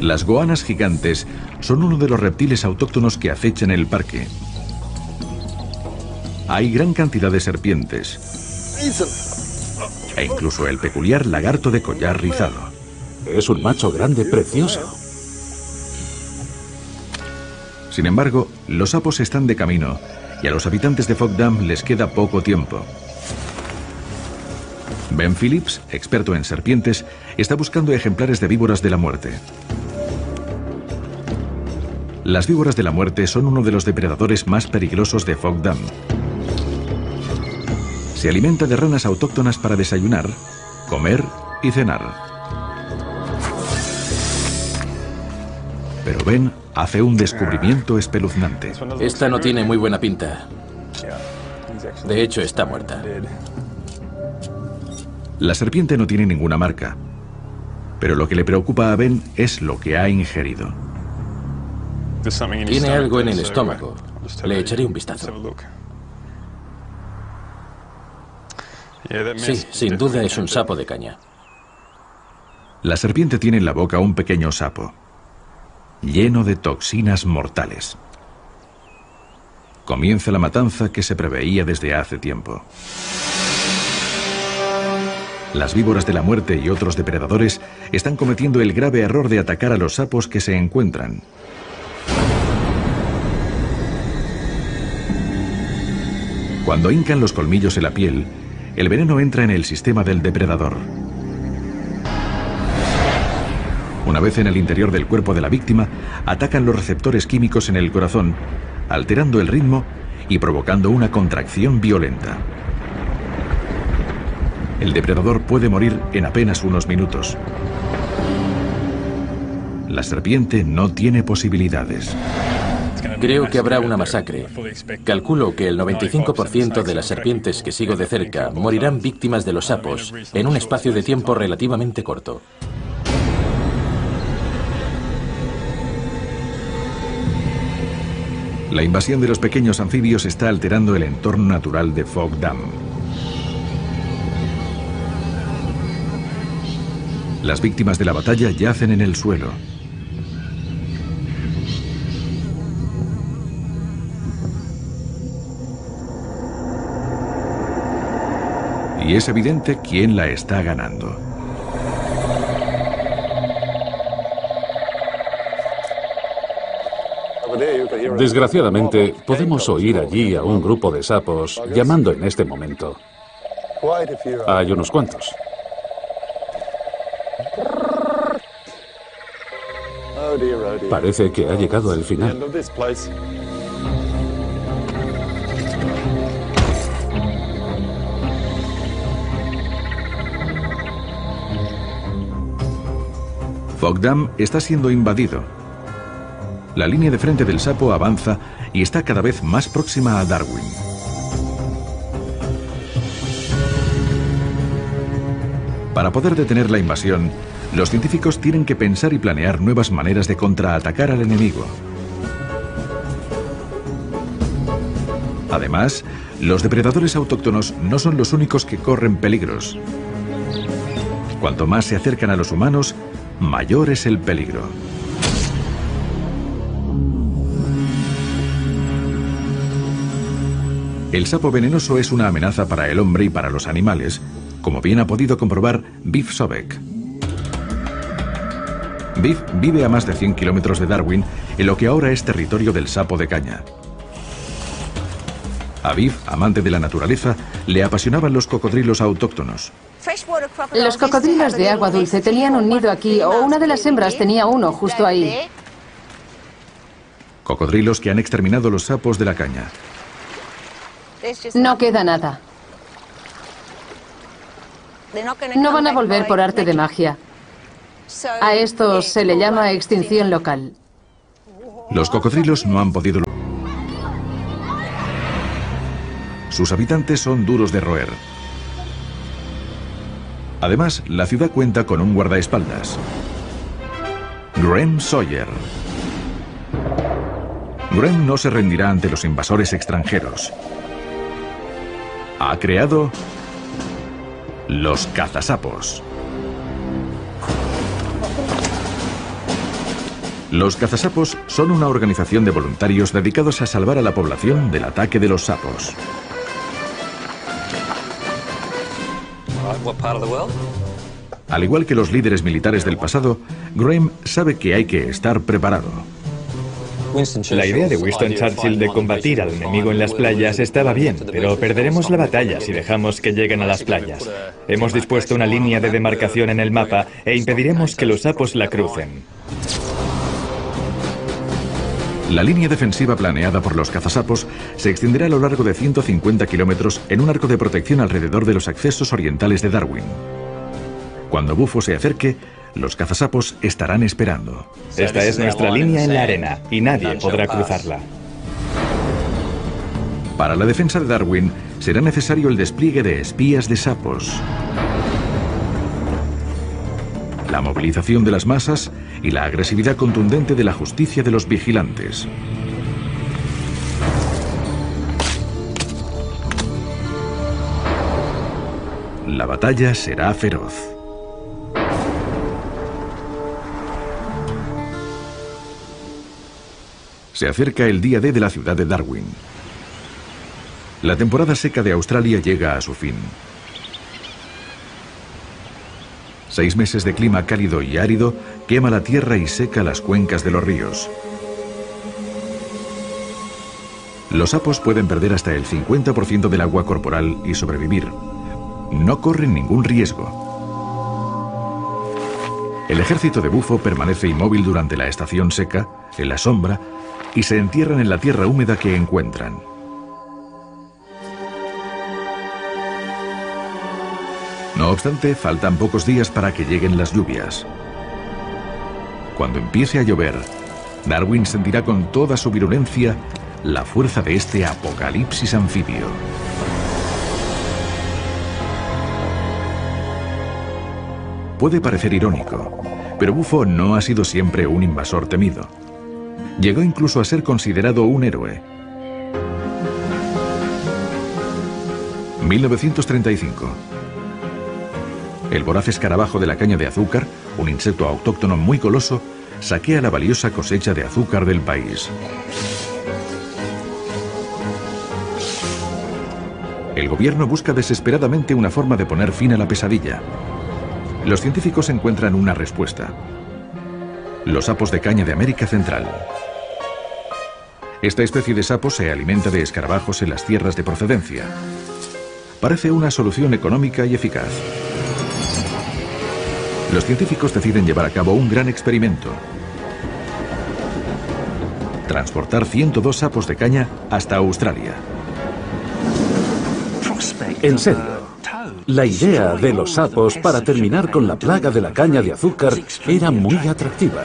Speaker 1: Las goanas gigantes son uno de los reptiles autóctonos que acechan el parque. Hay gran cantidad de serpientes. E incluso el peculiar lagarto de collar rizado.
Speaker 3: Es un macho grande precioso.
Speaker 1: Sin embargo, los sapos están de camino y a los habitantes de Fog Dam les queda poco tiempo. Ben Phillips, experto en serpientes, está buscando ejemplares de víboras de la muerte. Las víboras de la muerte son uno de los depredadores más peligrosos de Fog Dam. Se alimenta de ranas autóctonas para desayunar, comer y cenar. Pero Ben hace un descubrimiento espeluznante.
Speaker 2: Esta no tiene muy buena pinta. De hecho, está muerta.
Speaker 1: La serpiente no tiene ninguna marca, pero lo que le preocupa a Ben es lo que ha ingerido.
Speaker 2: Tiene algo en el estómago. Le echaré un vistazo. Sí, sin duda es un sapo de caña.
Speaker 1: La serpiente tiene en la boca un pequeño sapo, lleno de toxinas mortales. Comienza la matanza que se preveía desde hace tiempo. Las víboras de la muerte y otros depredadores están cometiendo el grave error de atacar a los sapos que se encuentran. Cuando hincan los colmillos en la piel, el veneno entra en el sistema del depredador. Una vez en el interior del cuerpo de la víctima, atacan los receptores químicos en el corazón, alterando el ritmo y provocando una contracción violenta. El depredador puede morir en apenas unos minutos. La serpiente no tiene posibilidades.
Speaker 2: Creo que habrá una masacre. Calculo que el 95% de las serpientes que sigo de cerca morirán víctimas de los sapos en un espacio de tiempo relativamente corto.
Speaker 1: La invasión de los pequeños anfibios está alterando el entorno natural de Fog Dam. Las víctimas de la batalla yacen en el suelo. Y es evidente quién la está ganando.
Speaker 3: Desgraciadamente, podemos oír allí a un grupo de sapos llamando en este momento. Hay unos cuantos. Parece que ha llegado el final.
Speaker 1: Fogdam está siendo invadido. La línea de frente del sapo avanza y está cada vez más próxima a Darwin. Para poder detener la invasión, los científicos tienen que pensar y planear nuevas maneras de contraatacar al enemigo. Además, los depredadores autóctonos no son los únicos que corren peligros. Cuanto más se acercan a los humanos, mayor es el peligro. El sapo venenoso es una amenaza para el hombre y para los animales, como bien ha podido comprobar Biff Sobek. Biff vive a más de 100 kilómetros de Darwin, en lo que ahora es territorio del sapo de caña. A Biff, amante de la naturaleza, le apasionaban los cocodrilos autóctonos.
Speaker 5: Los cocodrilos de agua dulce tenían un nido aquí, o una de las hembras tenía uno justo ahí.
Speaker 1: Cocodrilos que han exterminado los sapos de la caña.
Speaker 5: No queda nada. No van a volver por arte de magia. A esto se le llama extinción local.
Speaker 1: Los cocodrilos no han podido... Sus habitantes son duros de roer. Además, la ciudad cuenta con un guardaespaldas. Graham Sawyer. Graham no se rendirá ante los invasores extranjeros. Ha creado los cazasapos. Los cazasapos son una organización de voluntarios dedicados a salvar a la población del ataque de los sapos. Al igual que los líderes militares del pasado, Graham sabe que hay que estar preparado.
Speaker 4: La idea de Winston Churchill de combatir al enemigo en las playas estaba bien, pero perderemos la batalla si dejamos que lleguen a las playas. Hemos dispuesto una línea de demarcación en el mapa e impediremos que los sapos la crucen.
Speaker 1: La línea defensiva planeada por los cazasapos se extenderá a lo largo de 150 kilómetros en un arco de protección alrededor de los accesos orientales de Darwin. Cuando Bufo se acerque, los cazasapos estarán esperando.
Speaker 4: Esta es nuestra línea en la arena y nadie podrá cruzarla.
Speaker 1: Para la defensa de Darwin será necesario el despliegue de espías de sapos la movilización de las masas y la agresividad contundente de la justicia de los vigilantes. La batalla será feroz. Se acerca el día D de la ciudad de Darwin. La temporada seca de Australia llega a su fin. Seis meses de clima cálido y árido quema la tierra y seca las cuencas de los ríos. Los sapos pueden perder hasta el 50% del agua corporal y sobrevivir. No corren ningún riesgo. El ejército de bufo permanece inmóvil durante la estación seca, en la sombra, y se entierran en la tierra húmeda que encuentran. No obstante, faltan pocos días para que lleguen las lluvias. Cuando empiece a llover, Darwin sentirá con toda su virulencia la fuerza de este apocalipsis anfibio. Puede parecer irónico, pero Bufo no ha sido siempre un invasor temido. Llegó incluso a ser considerado un héroe. 1935. El voraz escarabajo de la caña de azúcar, un insecto autóctono muy coloso, saquea la valiosa cosecha de azúcar del país. El gobierno busca desesperadamente una forma de poner fin a la pesadilla. Los científicos encuentran una respuesta. Los sapos de caña de América Central. Esta especie de sapo se alimenta de escarabajos en las tierras de procedencia. Parece una solución económica y eficaz los científicos deciden llevar a cabo un gran experimento. Transportar 102 sapos de caña hasta Australia.
Speaker 3: En serio, la idea de los sapos para terminar con la plaga de la caña de azúcar era muy atractiva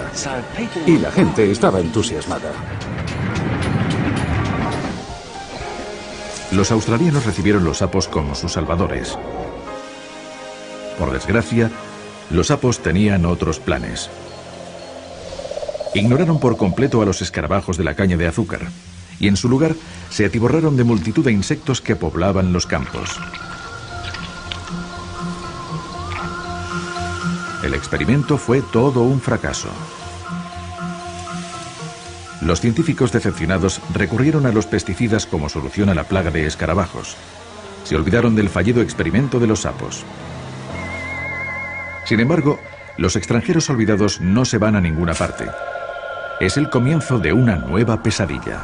Speaker 3: y la gente estaba entusiasmada.
Speaker 1: Los australianos recibieron los sapos como sus salvadores. Por desgracia, los sapos tenían otros planes. Ignoraron por completo a los escarabajos de la caña de azúcar y en su lugar se atiborraron de multitud de insectos que poblaban los campos. El experimento fue todo un fracaso. Los científicos decepcionados recurrieron a los pesticidas como solución a la plaga de escarabajos. Se olvidaron del fallido experimento de los sapos. Sin embargo, los extranjeros olvidados no se van a ninguna parte. Es el comienzo de una nueva pesadilla.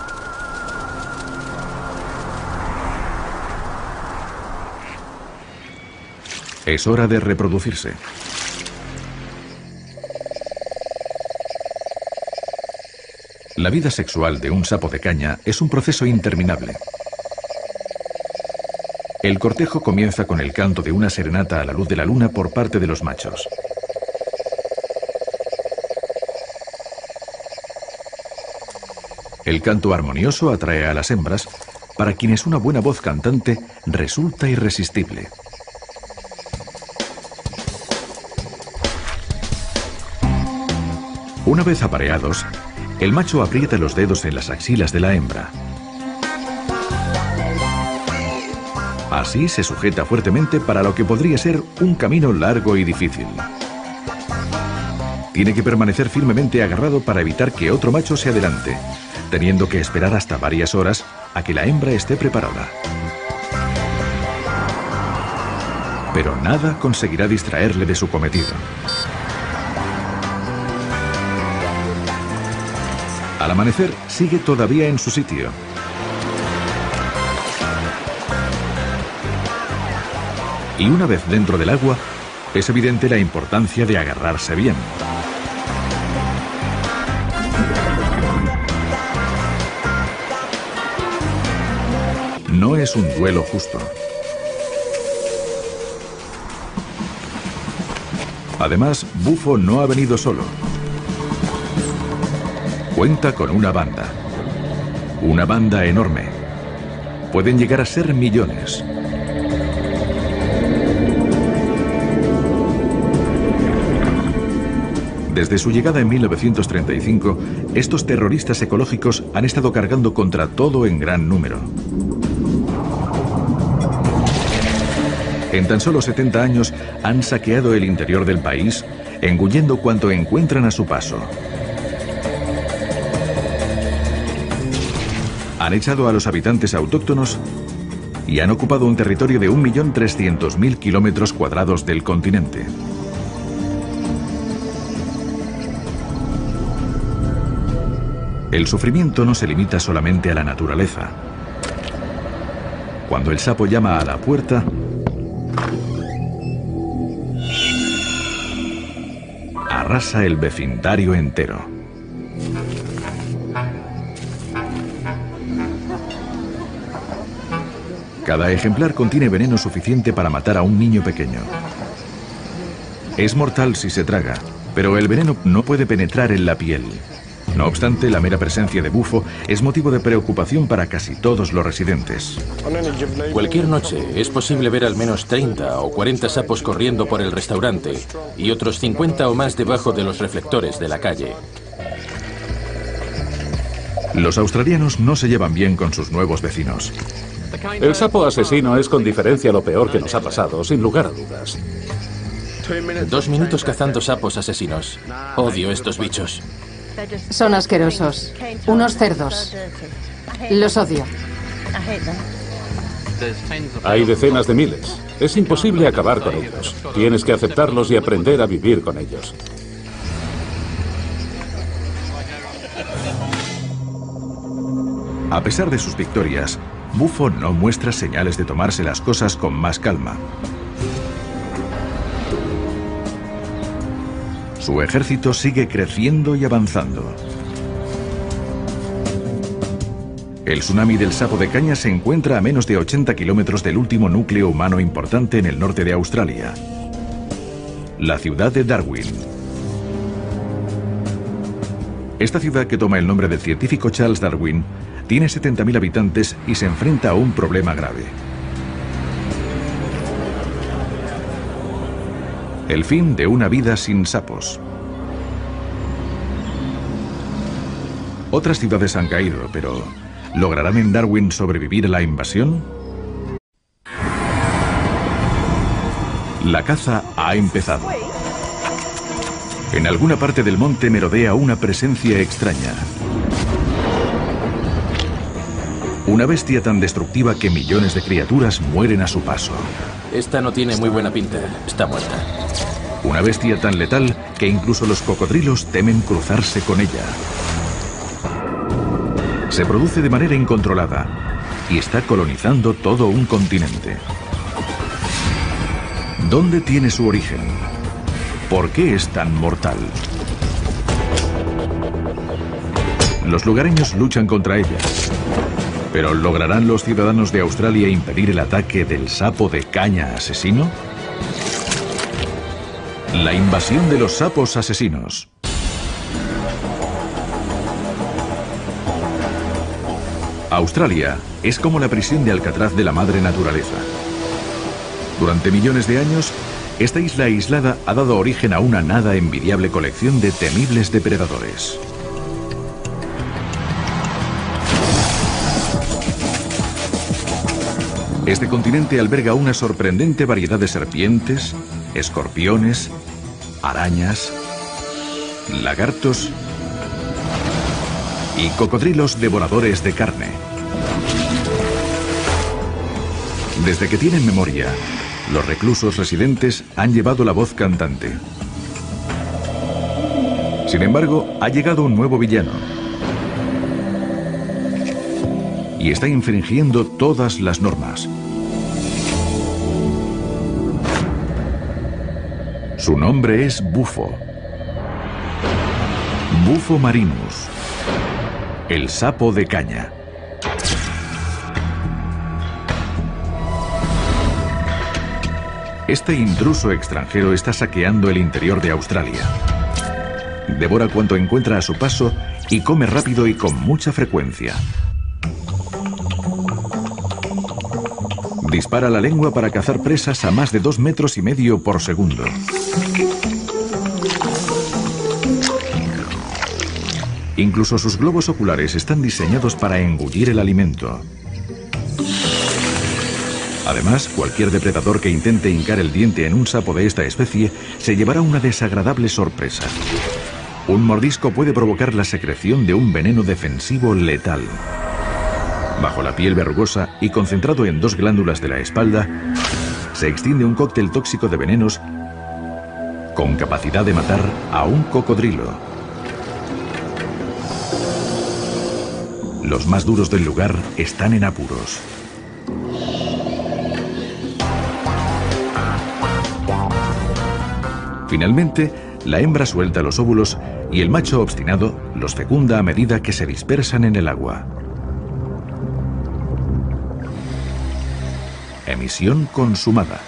Speaker 1: Es hora de reproducirse. La vida sexual de un sapo de caña es un proceso interminable. El cortejo comienza con el canto de una serenata a la luz de la luna por parte de los machos. El canto armonioso atrae a las hembras, para quienes una buena voz cantante resulta irresistible. Una vez apareados, el macho aprieta los dedos en las axilas de la hembra. Así se sujeta fuertemente para lo que podría ser un camino largo y difícil. Tiene que permanecer firmemente agarrado para evitar que otro macho se adelante, teniendo que esperar hasta varias horas a que la hembra esté preparada. Pero nada conseguirá distraerle de su cometido. Al amanecer, sigue todavía en su sitio. Y una vez dentro del agua, es evidente la importancia de agarrarse bien. No es un duelo justo. Además, Bufo no ha venido solo. Cuenta con una banda. Una banda enorme. Pueden llegar a ser millones. Desde su llegada en 1935, estos terroristas ecológicos han estado cargando contra todo en gran número. En tan solo 70 años han saqueado el interior del país, engullendo cuanto encuentran a su paso. Han echado a los habitantes autóctonos y han ocupado un territorio de 1.300.000 kilómetros cuadrados del continente. El sufrimiento no se limita solamente a la naturaleza. Cuando el sapo llama a la puerta, arrasa el vecindario entero. Cada ejemplar contiene veneno suficiente para matar a un niño pequeño. Es mortal si se traga, pero el veneno no puede penetrar en la piel. No obstante, la mera presencia de bufo es motivo de preocupación para casi todos los residentes.
Speaker 2: Cualquier noche es posible ver al menos 30 o 40 sapos corriendo por el restaurante y otros 50 o más debajo de los reflectores de la calle.
Speaker 1: Los australianos no se llevan bien con sus nuevos vecinos.
Speaker 3: El sapo asesino es con diferencia lo peor que nos ha pasado, sin lugar a dudas.
Speaker 2: Dos minutos cazando sapos asesinos. Odio estos bichos.
Speaker 5: Son asquerosos. Unos cerdos. Los odio.
Speaker 3: Hay decenas de miles. Es imposible acabar con ellos. Tienes que aceptarlos y aprender a vivir con ellos.
Speaker 1: A pesar de sus victorias, Bufo no muestra señales de tomarse las cosas con más calma. Su ejército sigue creciendo y avanzando. El tsunami del sapo de caña se encuentra a menos de 80 kilómetros del último núcleo humano importante en el norte de Australia, la ciudad de Darwin. Esta ciudad, que toma el nombre del científico Charles Darwin, tiene 70.000 habitantes y se enfrenta a un problema grave. El fin de una vida sin sapos. Otras ciudades han caído, pero ¿lograrán en Darwin sobrevivir a la invasión? La caza ha empezado. En alguna parte del monte merodea una presencia extraña. Una bestia tan destructiva que millones de criaturas mueren a su paso.
Speaker 2: Esta no tiene muy buena pinta. Está muerta.
Speaker 1: Una bestia tan letal que incluso los cocodrilos temen cruzarse con ella. Se produce de manera incontrolada y está colonizando todo un continente. ¿Dónde tiene su origen? ¿Por qué es tan mortal? Los lugareños luchan contra ella. Pero ¿lograrán los ciudadanos de Australia impedir el ataque del sapo de caña asesino? La invasión de los sapos asesinos. Australia es como la prisión de Alcatraz de la madre naturaleza. Durante millones de años, esta isla aislada ha dado origen a una nada envidiable colección de temibles depredadores. Este continente alberga una sorprendente variedad de serpientes, escorpiones, arañas, lagartos y cocodrilos devoradores de carne. Desde que tienen memoria, los reclusos residentes han llevado la voz cantante. Sin embargo, ha llegado un nuevo villano, y está infringiendo todas las normas. Su nombre es Bufo. Bufo marinus. El sapo de caña. Este intruso extranjero está saqueando el interior de Australia. Devora cuanto encuentra a su paso y come rápido y con mucha frecuencia. Dispara la lengua para cazar presas a más de dos metros y medio por segundo. Incluso sus globos oculares están diseñados para engullir el alimento. Además, cualquier depredador que intente hincar el diente en un sapo de esta especie se llevará una desagradable sorpresa. Un mordisco puede provocar la secreción de un veneno defensivo letal. Bajo la piel verrugosa y concentrado en dos glándulas de la espalda, se extiende un cóctel tóxico de venenos con capacidad de matar a un cocodrilo. Los más duros del lugar están en apuros. Finalmente, la hembra suelta los óvulos y el macho obstinado los fecunda a medida que se dispersan en el agua. Emisión consumada.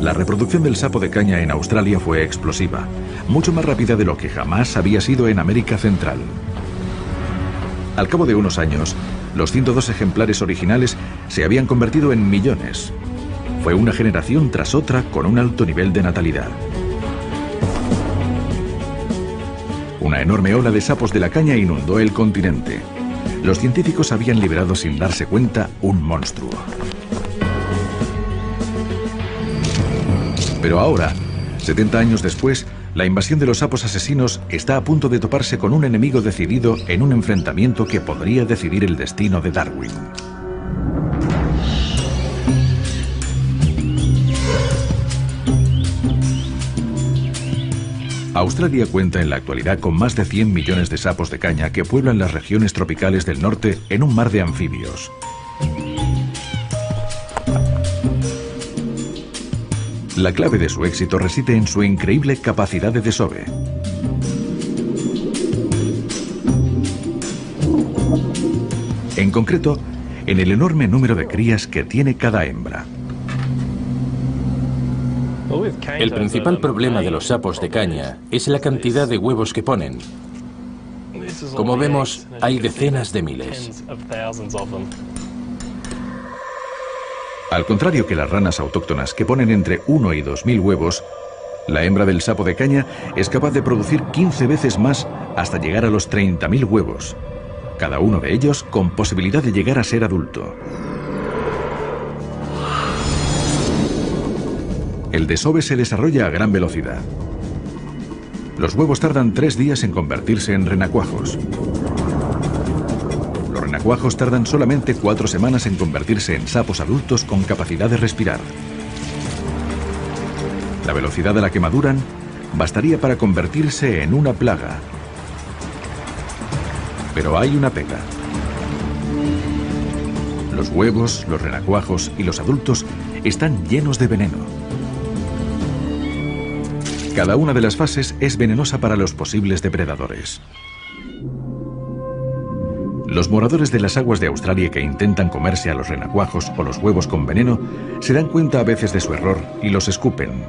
Speaker 1: La reproducción del sapo de caña en Australia fue explosiva, mucho más rápida de lo que jamás había sido en América Central. Al cabo de unos años, los 102 ejemplares originales se habían convertido en millones. Fue una generación tras otra con un alto nivel de natalidad. Una enorme ola de sapos de la caña inundó el continente los científicos habían liberado sin darse cuenta un monstruo. Pero ahora, 70 años después, la invasión de los sapos asesinos está a punto de toparse con un enemigo decidido en un enfrentamiento que podría decidir el destino de Darwin. Australia cuenta en la actualidad con más de 100 millones de sapos de caña que pueblan las regiones tropicales del norte en un mar de anfibios. La clave de su éxito reside en su increíble capacidad de desove. En concreto, en el enorme número de crías que tiene cada hembra.
Speaker 2: El principal problema de los sapos de caña es la cantidad de huevos que ponen. Como vemos, hay decenas de miles.
Speaker 1: Al contrario que las ranas autóctonas que ponen entre 1 y 2 mil huevos, la hembra del sapo de caña es capaz de producir 15 veces más hasta llegar a los 30.000 huevos, cada uno de ellos con posibilidad de llegar a ser adulto. El desove se desarrolla a gran velocidad. Los huevos tardan tres días en convertirse en renacuajos. Los renacuajos tardan solamente cuatro semanas en convertirse en sapos adultos con capacidad de respirar. La velocidad a la que maduran bastaría para convertirse en una plaga. Pero hay una pega. Los huevos, los renacuajos y los adultos están llenos de veneno. Cada una de las fases es venenosa para los posibles depredadores. Los moradores de las aguas de Australia que intentan comerse a los renacuajos o los huevos con veneno se dan cuenta a veces de su error y los escupen,